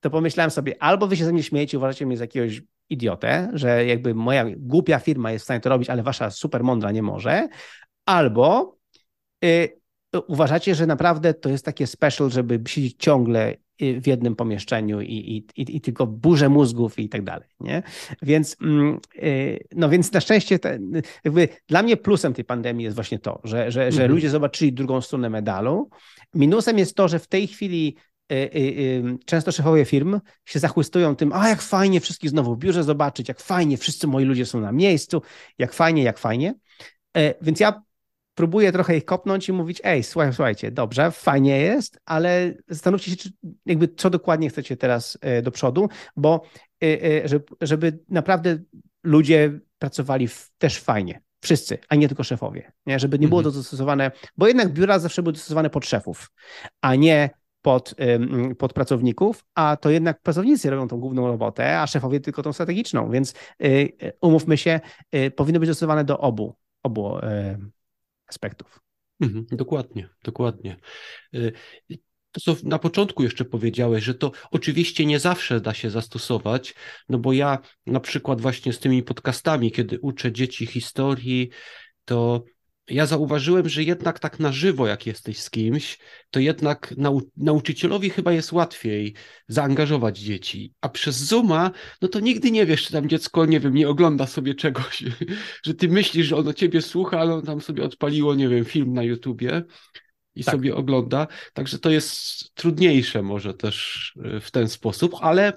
to pomyślałem sobie, albo wy się ze mnie śmiejecie, uważacie mnie za jakiegoś idiotę, że jakby moja głupia firma jest w stanie to robić, ale wasza super mądra nie może, albo y, uważacie, że naprawdę to jest takie special, żeby siedzieć ciągle w jednym pomieszczeniu i, i, i, tylko burzę mózgów i tak dalej, nie? Więc, mm, y, no więc na szczęście te, jakby dla mnie plusem tej pandemii jest właśnie to, że, że, mhm. że ludzie zobaczyli drugą stronę medalu. Minusem jest to, że w tej chwili y, y, często szefowie firm się zachwystują tym, a jak fajnie wszystkich znowu w biurze zobaczyć, jak fajnie wszyscy moi ludzie są na miejscu, jak fajnie, jak fajnie. E, więc ja próbuję trochę ich kopnąć i mówić, ej, słuchaj, słuchajcie, dobrze, fajnie jest, ale zastanówcie się, czy, jakby co dokładnie chcecie teraz e, do przodu, bo e, e, żeby, naprawdę ludzie pracowali też fajnie, wszyscy, a nie tylko szefowie, nie? żeby nie było mhm. to dostosowane, bo jednak biura zawsze były dostosowane pod szefów, a nie pod, pod pracowników, a to jednak pracownicy robią tą główną robotę, a szefowie tylko tą strategiczną, więc umówmy się, powinno być dostosowane do obu, obu aspektów. Mhm, dokładnie, dokładnie. Y, to, co na początku jeszcze powiedziałeś, że to oczywiście nie zawsze da się zastosować, no bo ja na przykład właśnie z tymi podcastami, kiedy uczę dzieci historii, to ja zauważyłem, że jednak tak na żywo, jak jesteś z kimś, to jednak nau nauczycielowi chyba jest łatwiej zaangażować dzieci. A przez Zooma, no to nigdy nie wiesz, czy tam dziecko, nie wiem, nie ogląda sobie czegoś, że ty myślisz, że ono ciebie słucha, ale on tam sobie odpaliło, nie wiem, film na YouTubie i tak. sobie ogląda. Także to jest trudniejsze może też e, w ten sposób, ale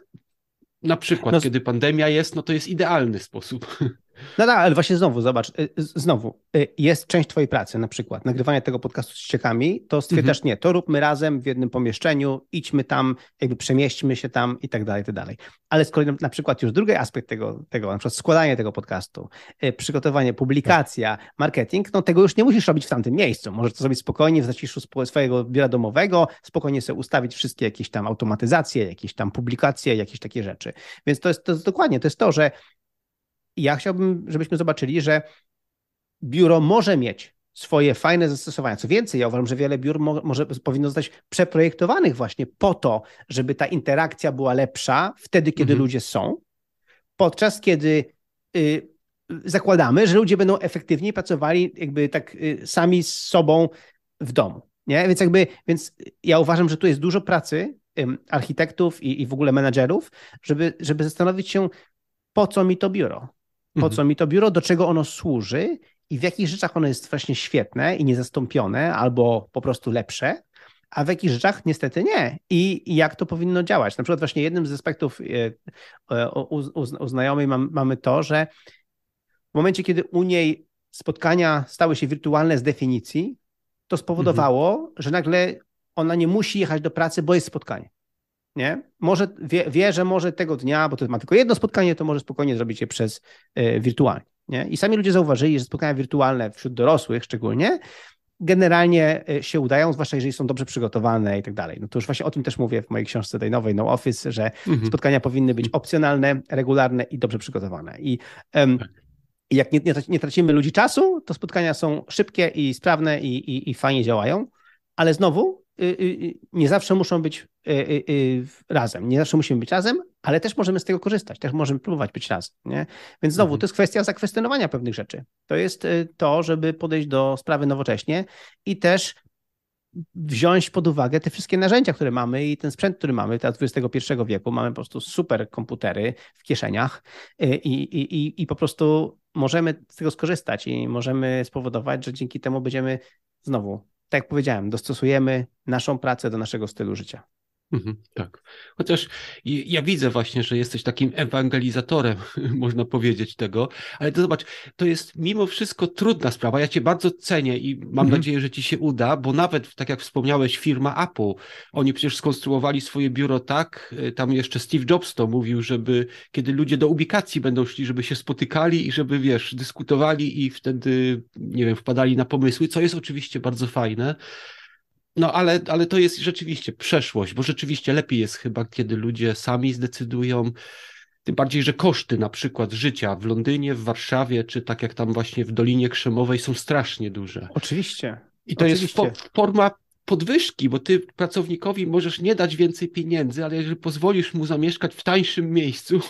na przykład, no, kiedy pandemia jest, no to jest idealny sposób. No tak, ale właśnie znowu, zobacz, y, znowu, y, jest część twojej pracy, na przykład nagrywanie tego podcastu z ściekami, to stwierdzasz, mhm. nie, to róbmy razem w jednym pomieszczeniu, idźmy tam, jakby przemieśćmy się tam i tak dalej, i tak dalej. Ale z kolei na przykład już drugi aspekt tego, tego na przykład składanie tego podcastu, y, przygotowanie, publikacja, marketing, no tego już nie musisz robić w tamtym miejscu. Możesz to zrobić spokojnie w zaciszu swojego biura domowego, spokojnie sobie ustawić wszystkie jakieś tam automatyzacje, jakieś tam publikacje, jakieś takie rzeczy. Więc to jest, to jest dokładnie, to jest to, że ja chciałbym, żebyśmy zobaczyli, że biuro może mieć swoje fajne zastosowania. Co więcej, ja uważam, że wiele biur mo może powinno zostać przeprojektowanych właśnie po to, żeby ta interakcja była lepsza wtedy, kiedy mhm. ludzie są, podczas kiedy y, zakładamy, że ludzie będą efektywniej pracowali jakby tak y, sami z sobą w domu. Nie? Więc jakby, więc ja uważam, że tu jest dużo pracy y, architektów i, i w ogóle menadżerów, żeby, żeby zastanowić się, po co mi to biuro? Po co mi to biuro, do czego ono służy i w jakich rzeczach ono jest właśnie świetne i niezastąpione albo po prostu lepsze, a w jakich rzeczach niestety nie. I, jak to powinno działać. Na przykład właśnie jednym z aspektów e, e, u, u, u znajomej mam, mamy to, że w momencie, kiedy u niej spotkania stały się wirtualne z definicji, to spowodowało, mhm. że nagle ona nie musi jechać do pracy, bo jest spotkanie nie? Może wie, wie, że może tego dnia, bo to ma tylko jedno spotkanie, to może spokojnie zrobić je przez y, wirtualnie. Nie? I sami ludzie zauważyli, że spotkania wirtualne wśród dorosłych szczególnie generalnie e, się udają, zwłaszcza jeżeli są dobrze przygotowane i tak dalej. No to już właśnie o tym też mówię w mojej książce tej nowej No Office, że mhm. spotkania powinny być opcjonalne, regularne i dobrze przygotowane. I um, jak nie, nie, tracimy ludzi czasu, to spotkania są szybkie i sprawne i, i, i fajnie działają, ale znowu y, y, y, nie zawsze muszą być razem. Nie zawsze musimy być razem, ale też możemy z tego korzystać, też możemy próbować być razem. Nie? Więc znowu, mhm. to jest kwestia zakwestionowania pewnych rzeczy. To jest to, żeby podejść do sprawy nowocześnie i też wziąć pod uwagę te wszystkie narzędzia, które mamy i ten sprzęt, który mamy, teraz XXI wieku, mamy po prostu super komputery w kieszeniach i, i, i, i po prostu możemy z tego skorzystać i możemy spowodować, że dzięki temu będziemy znowu, tak jak powiedziałem, dostosujemy naszą pracę do naszego stylu życia. Mhm, tak. Chociaż ja widzę właśnie, że jesteś takim ewangelizatorem, można powiedzieć tego, ale to zobacz, to jest mimo wszystko trudna sprawa. Ja Cię bardzo cenię i mam mhm. nadzieję, że Ci się uda, bo nawet, tak jak wspomniałeś, firma Apple, oni przecież skonstruowali swoje biuro tak, y, tam jeszcze Steve Jobs to mówił, żeby kiedy ludzie do ubikacji będą szli, żeby się spotykali i żeby, wiesz, dyskutowali i wtedy, nie wiem, wpadali na pomysły, co jest oczywiście bardzo fajne. No ale, ale to jest rzeczywiście przeszłość, bo rzeczywiście lepiej jest chyba, kiedy ludzie sami zdecydują. Tym bardziej, że koszty na przykład życia w Londynie, w Warszawie, czy tak jak tam właśnie w Dolinie Krzemowej są strasznie duże. Oczywiście. I to Oczywiście. jest forma podwyżki, bo ty pracownikowi możesz nie dać więcej pieniędzy, ale jeżeli pozwolisz mu zamieszkać w tańszym miejscu,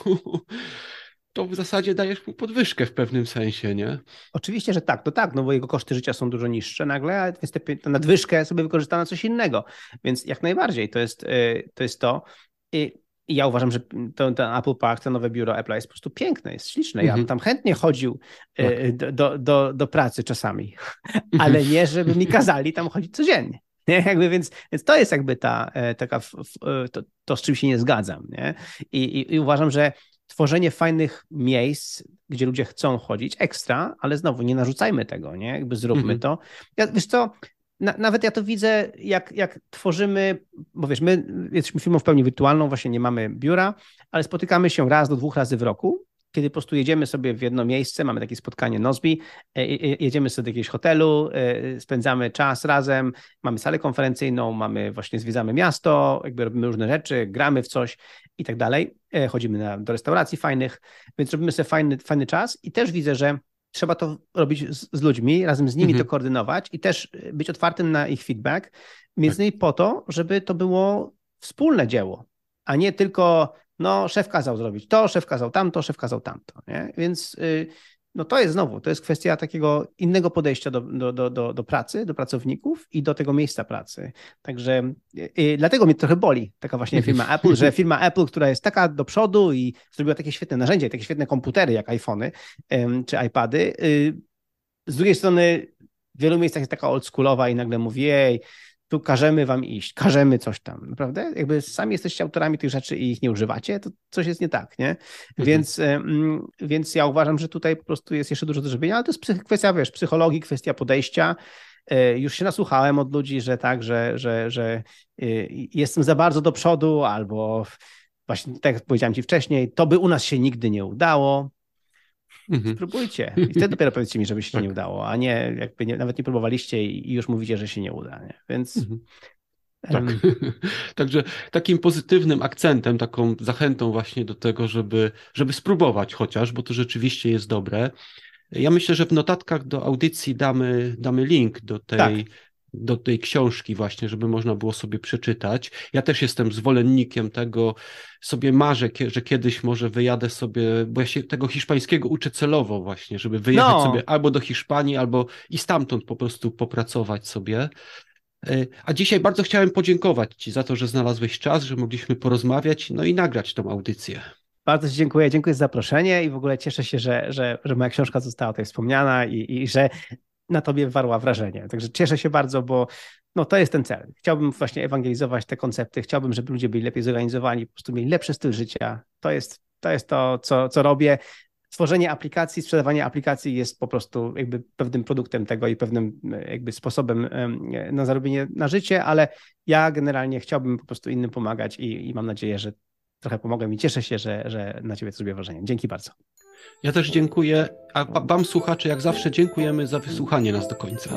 to w zasadzie dajesz mu podwyżkę w pewnym sensie, nie? Oczywiście, że tak, to tak, no bo jego koszty życia są dużo niższe nagle, a więc tę nadwyżkę sobie wykorzysta na coś innego. Więc jak najbardziej to jest y, to. Jest to. I, ja uważam, że ten Apple Park, to nowe biuro Apple jest po prostu piękne, jest śliczne. Ja bym mhm. tam chętnie chodził y, tak. do, do, do, do, pracy czasami, mhm. ale nie, żeby mi kazali tam chodzić codziennie. Nie? Jakby, więc, więc to jest jakby ta e, taka, e, to, to, z czym się nie zgadzam. Nie? I, i, I uważam, że tworzenie fajnych miejsc, gdzie ludzie chcą chodzić, ekstra, ale znowu nie narzucajmy tego, nie? Jakby zróbmy mhm. to. Ja, wiesz co, na, nawet ja to widzę, jak, jak tworzymy, bo wiesz, my jesteśmy firmą w pełni wirtualną, właśnie nie mamy biura, ale spotykamy się raz do dwóch razy w roku kiedy po prostu jedziemy sobie w jedno miejsce, mamy takie spotkanie Nozbi, e, e, jedziemy sobie do jakiegoś hotelu, e, spędzamy czas razem, mamy salę konferencyjną, mamy właśnie zwiedzamy miasto, jakby robimy różne rzeczy, gramy w coś i tak dalej, chodzimy na, do restauracji fajnych, więc robimy sobie fajny, fajny czas i też widzę, że trzeba to robić z, z ludźmi, razem z nimi mhm. to koordynować i też być otwartym na ich feedback, między innymi po to, żeby to było wspólne dzieło, a nie tylko no szef kazał zrobić to, szef kazał tamto, szef kazał tamto, nie? Więc y, no to jest znowu, to jest kwestia takiego innego podejścia do, do, do, do, pracy, do pracowników i do tego miejsca pracy. Także y, y dlatego mnie trochę boli taka właśnie firma Apple, że firma Apple, która jest taka do przodu i zrobiła takie świetne narzędzia, takie świetne komputery jak iPhony czy iPady, z drugiej strony w wielu miejscach jest taka oldschoolowa i nagle mówi, jej, tu każemy wam iść, każemy coś tam, naprawdę? Jakby sami jesteście autorami tych rzeczy i ich nie używacie, to coś jest nie tak, nie? Mhm. Więc, więc ja uważam, że tutaj po prostu jest jeszcze dużo do zrobienia, ale to jest kwestia, wiesz, psychologii, kwestia podejścia. E, już się nasłuchałem od ludzi, że tak, że, że, że y, jestem za bardzo do przodu, albo właśnie tak jak powiedziałem ci wcześniej, to by u nas się nigdy nie udało. Mhm. Spróbujcie. I wtedy dopiero powiedzcie mi, żeby się tak. nie udało, a nie jakby nie, nawet nie próbowaliście i już mówicie, że się nie uda. Nie? Więc. Mhm. Tak. Także takim pozytywnym akcentem, taką zachętą właśnie do tego, żeby, żeby spróbować chociaż, bo to rzeczywiście jest dobre. Ja myślę, że w notatkach do audycji damy, damy link do tej, tak do tej książki właśnie, żeby można było sobie przeczytać. Ja też jestem zwolennikiem tego, sobie marzę, że kiedyś może wyjadę sobie, bo ja się tego hiszpańskiego uczę celowo właśnie, żeby wyjechać no. sobie albo do Hiszpanii, albo i stamtąd po prostu popracować sobie. E, a dzisiaj bardzo chciałem podziękować Ci za to, że znalazłeś czas, że mogliśmy porozmawiać, no i nagrać tą audycję. Bardzo Ci dziękuję, dziękuję za zaproszenie i w ogóle cieszę się, że, że, że moja książka została tutaj wspomniana i, i że na tobie warła wrażenie. Także cieszę się bardzo, bo no, to jest ten cel. Chciałbym właśnie ewangelizować te koncepty, chciałbym, żeby ludzie byli lepiej zorganizowani, po prostu mieli lepszy styl życia. To jest to, jest to co, co robię. Tworzenie aplikacji, sprzedawanie aplikacji jest po prostu jakby pewnym produktem tego i pewnym jakby sposobem na zarobienie na życie, ale ja generalnie chciałbym po prostu innym pomagać i, i mam nadzieję, że trochę pomogę i cieszę się, że, że na ciebie to zrobię wrażenie. Dzięki bardzo. Ja też dziękuję, a Wam słuchacze, jak zawsze, dziękujemy za wysłuchanie nas do końca.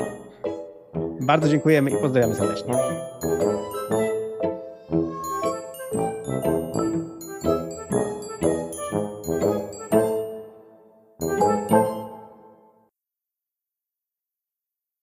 Bardzo dziękujemy i pozdrawiamy serdecznie.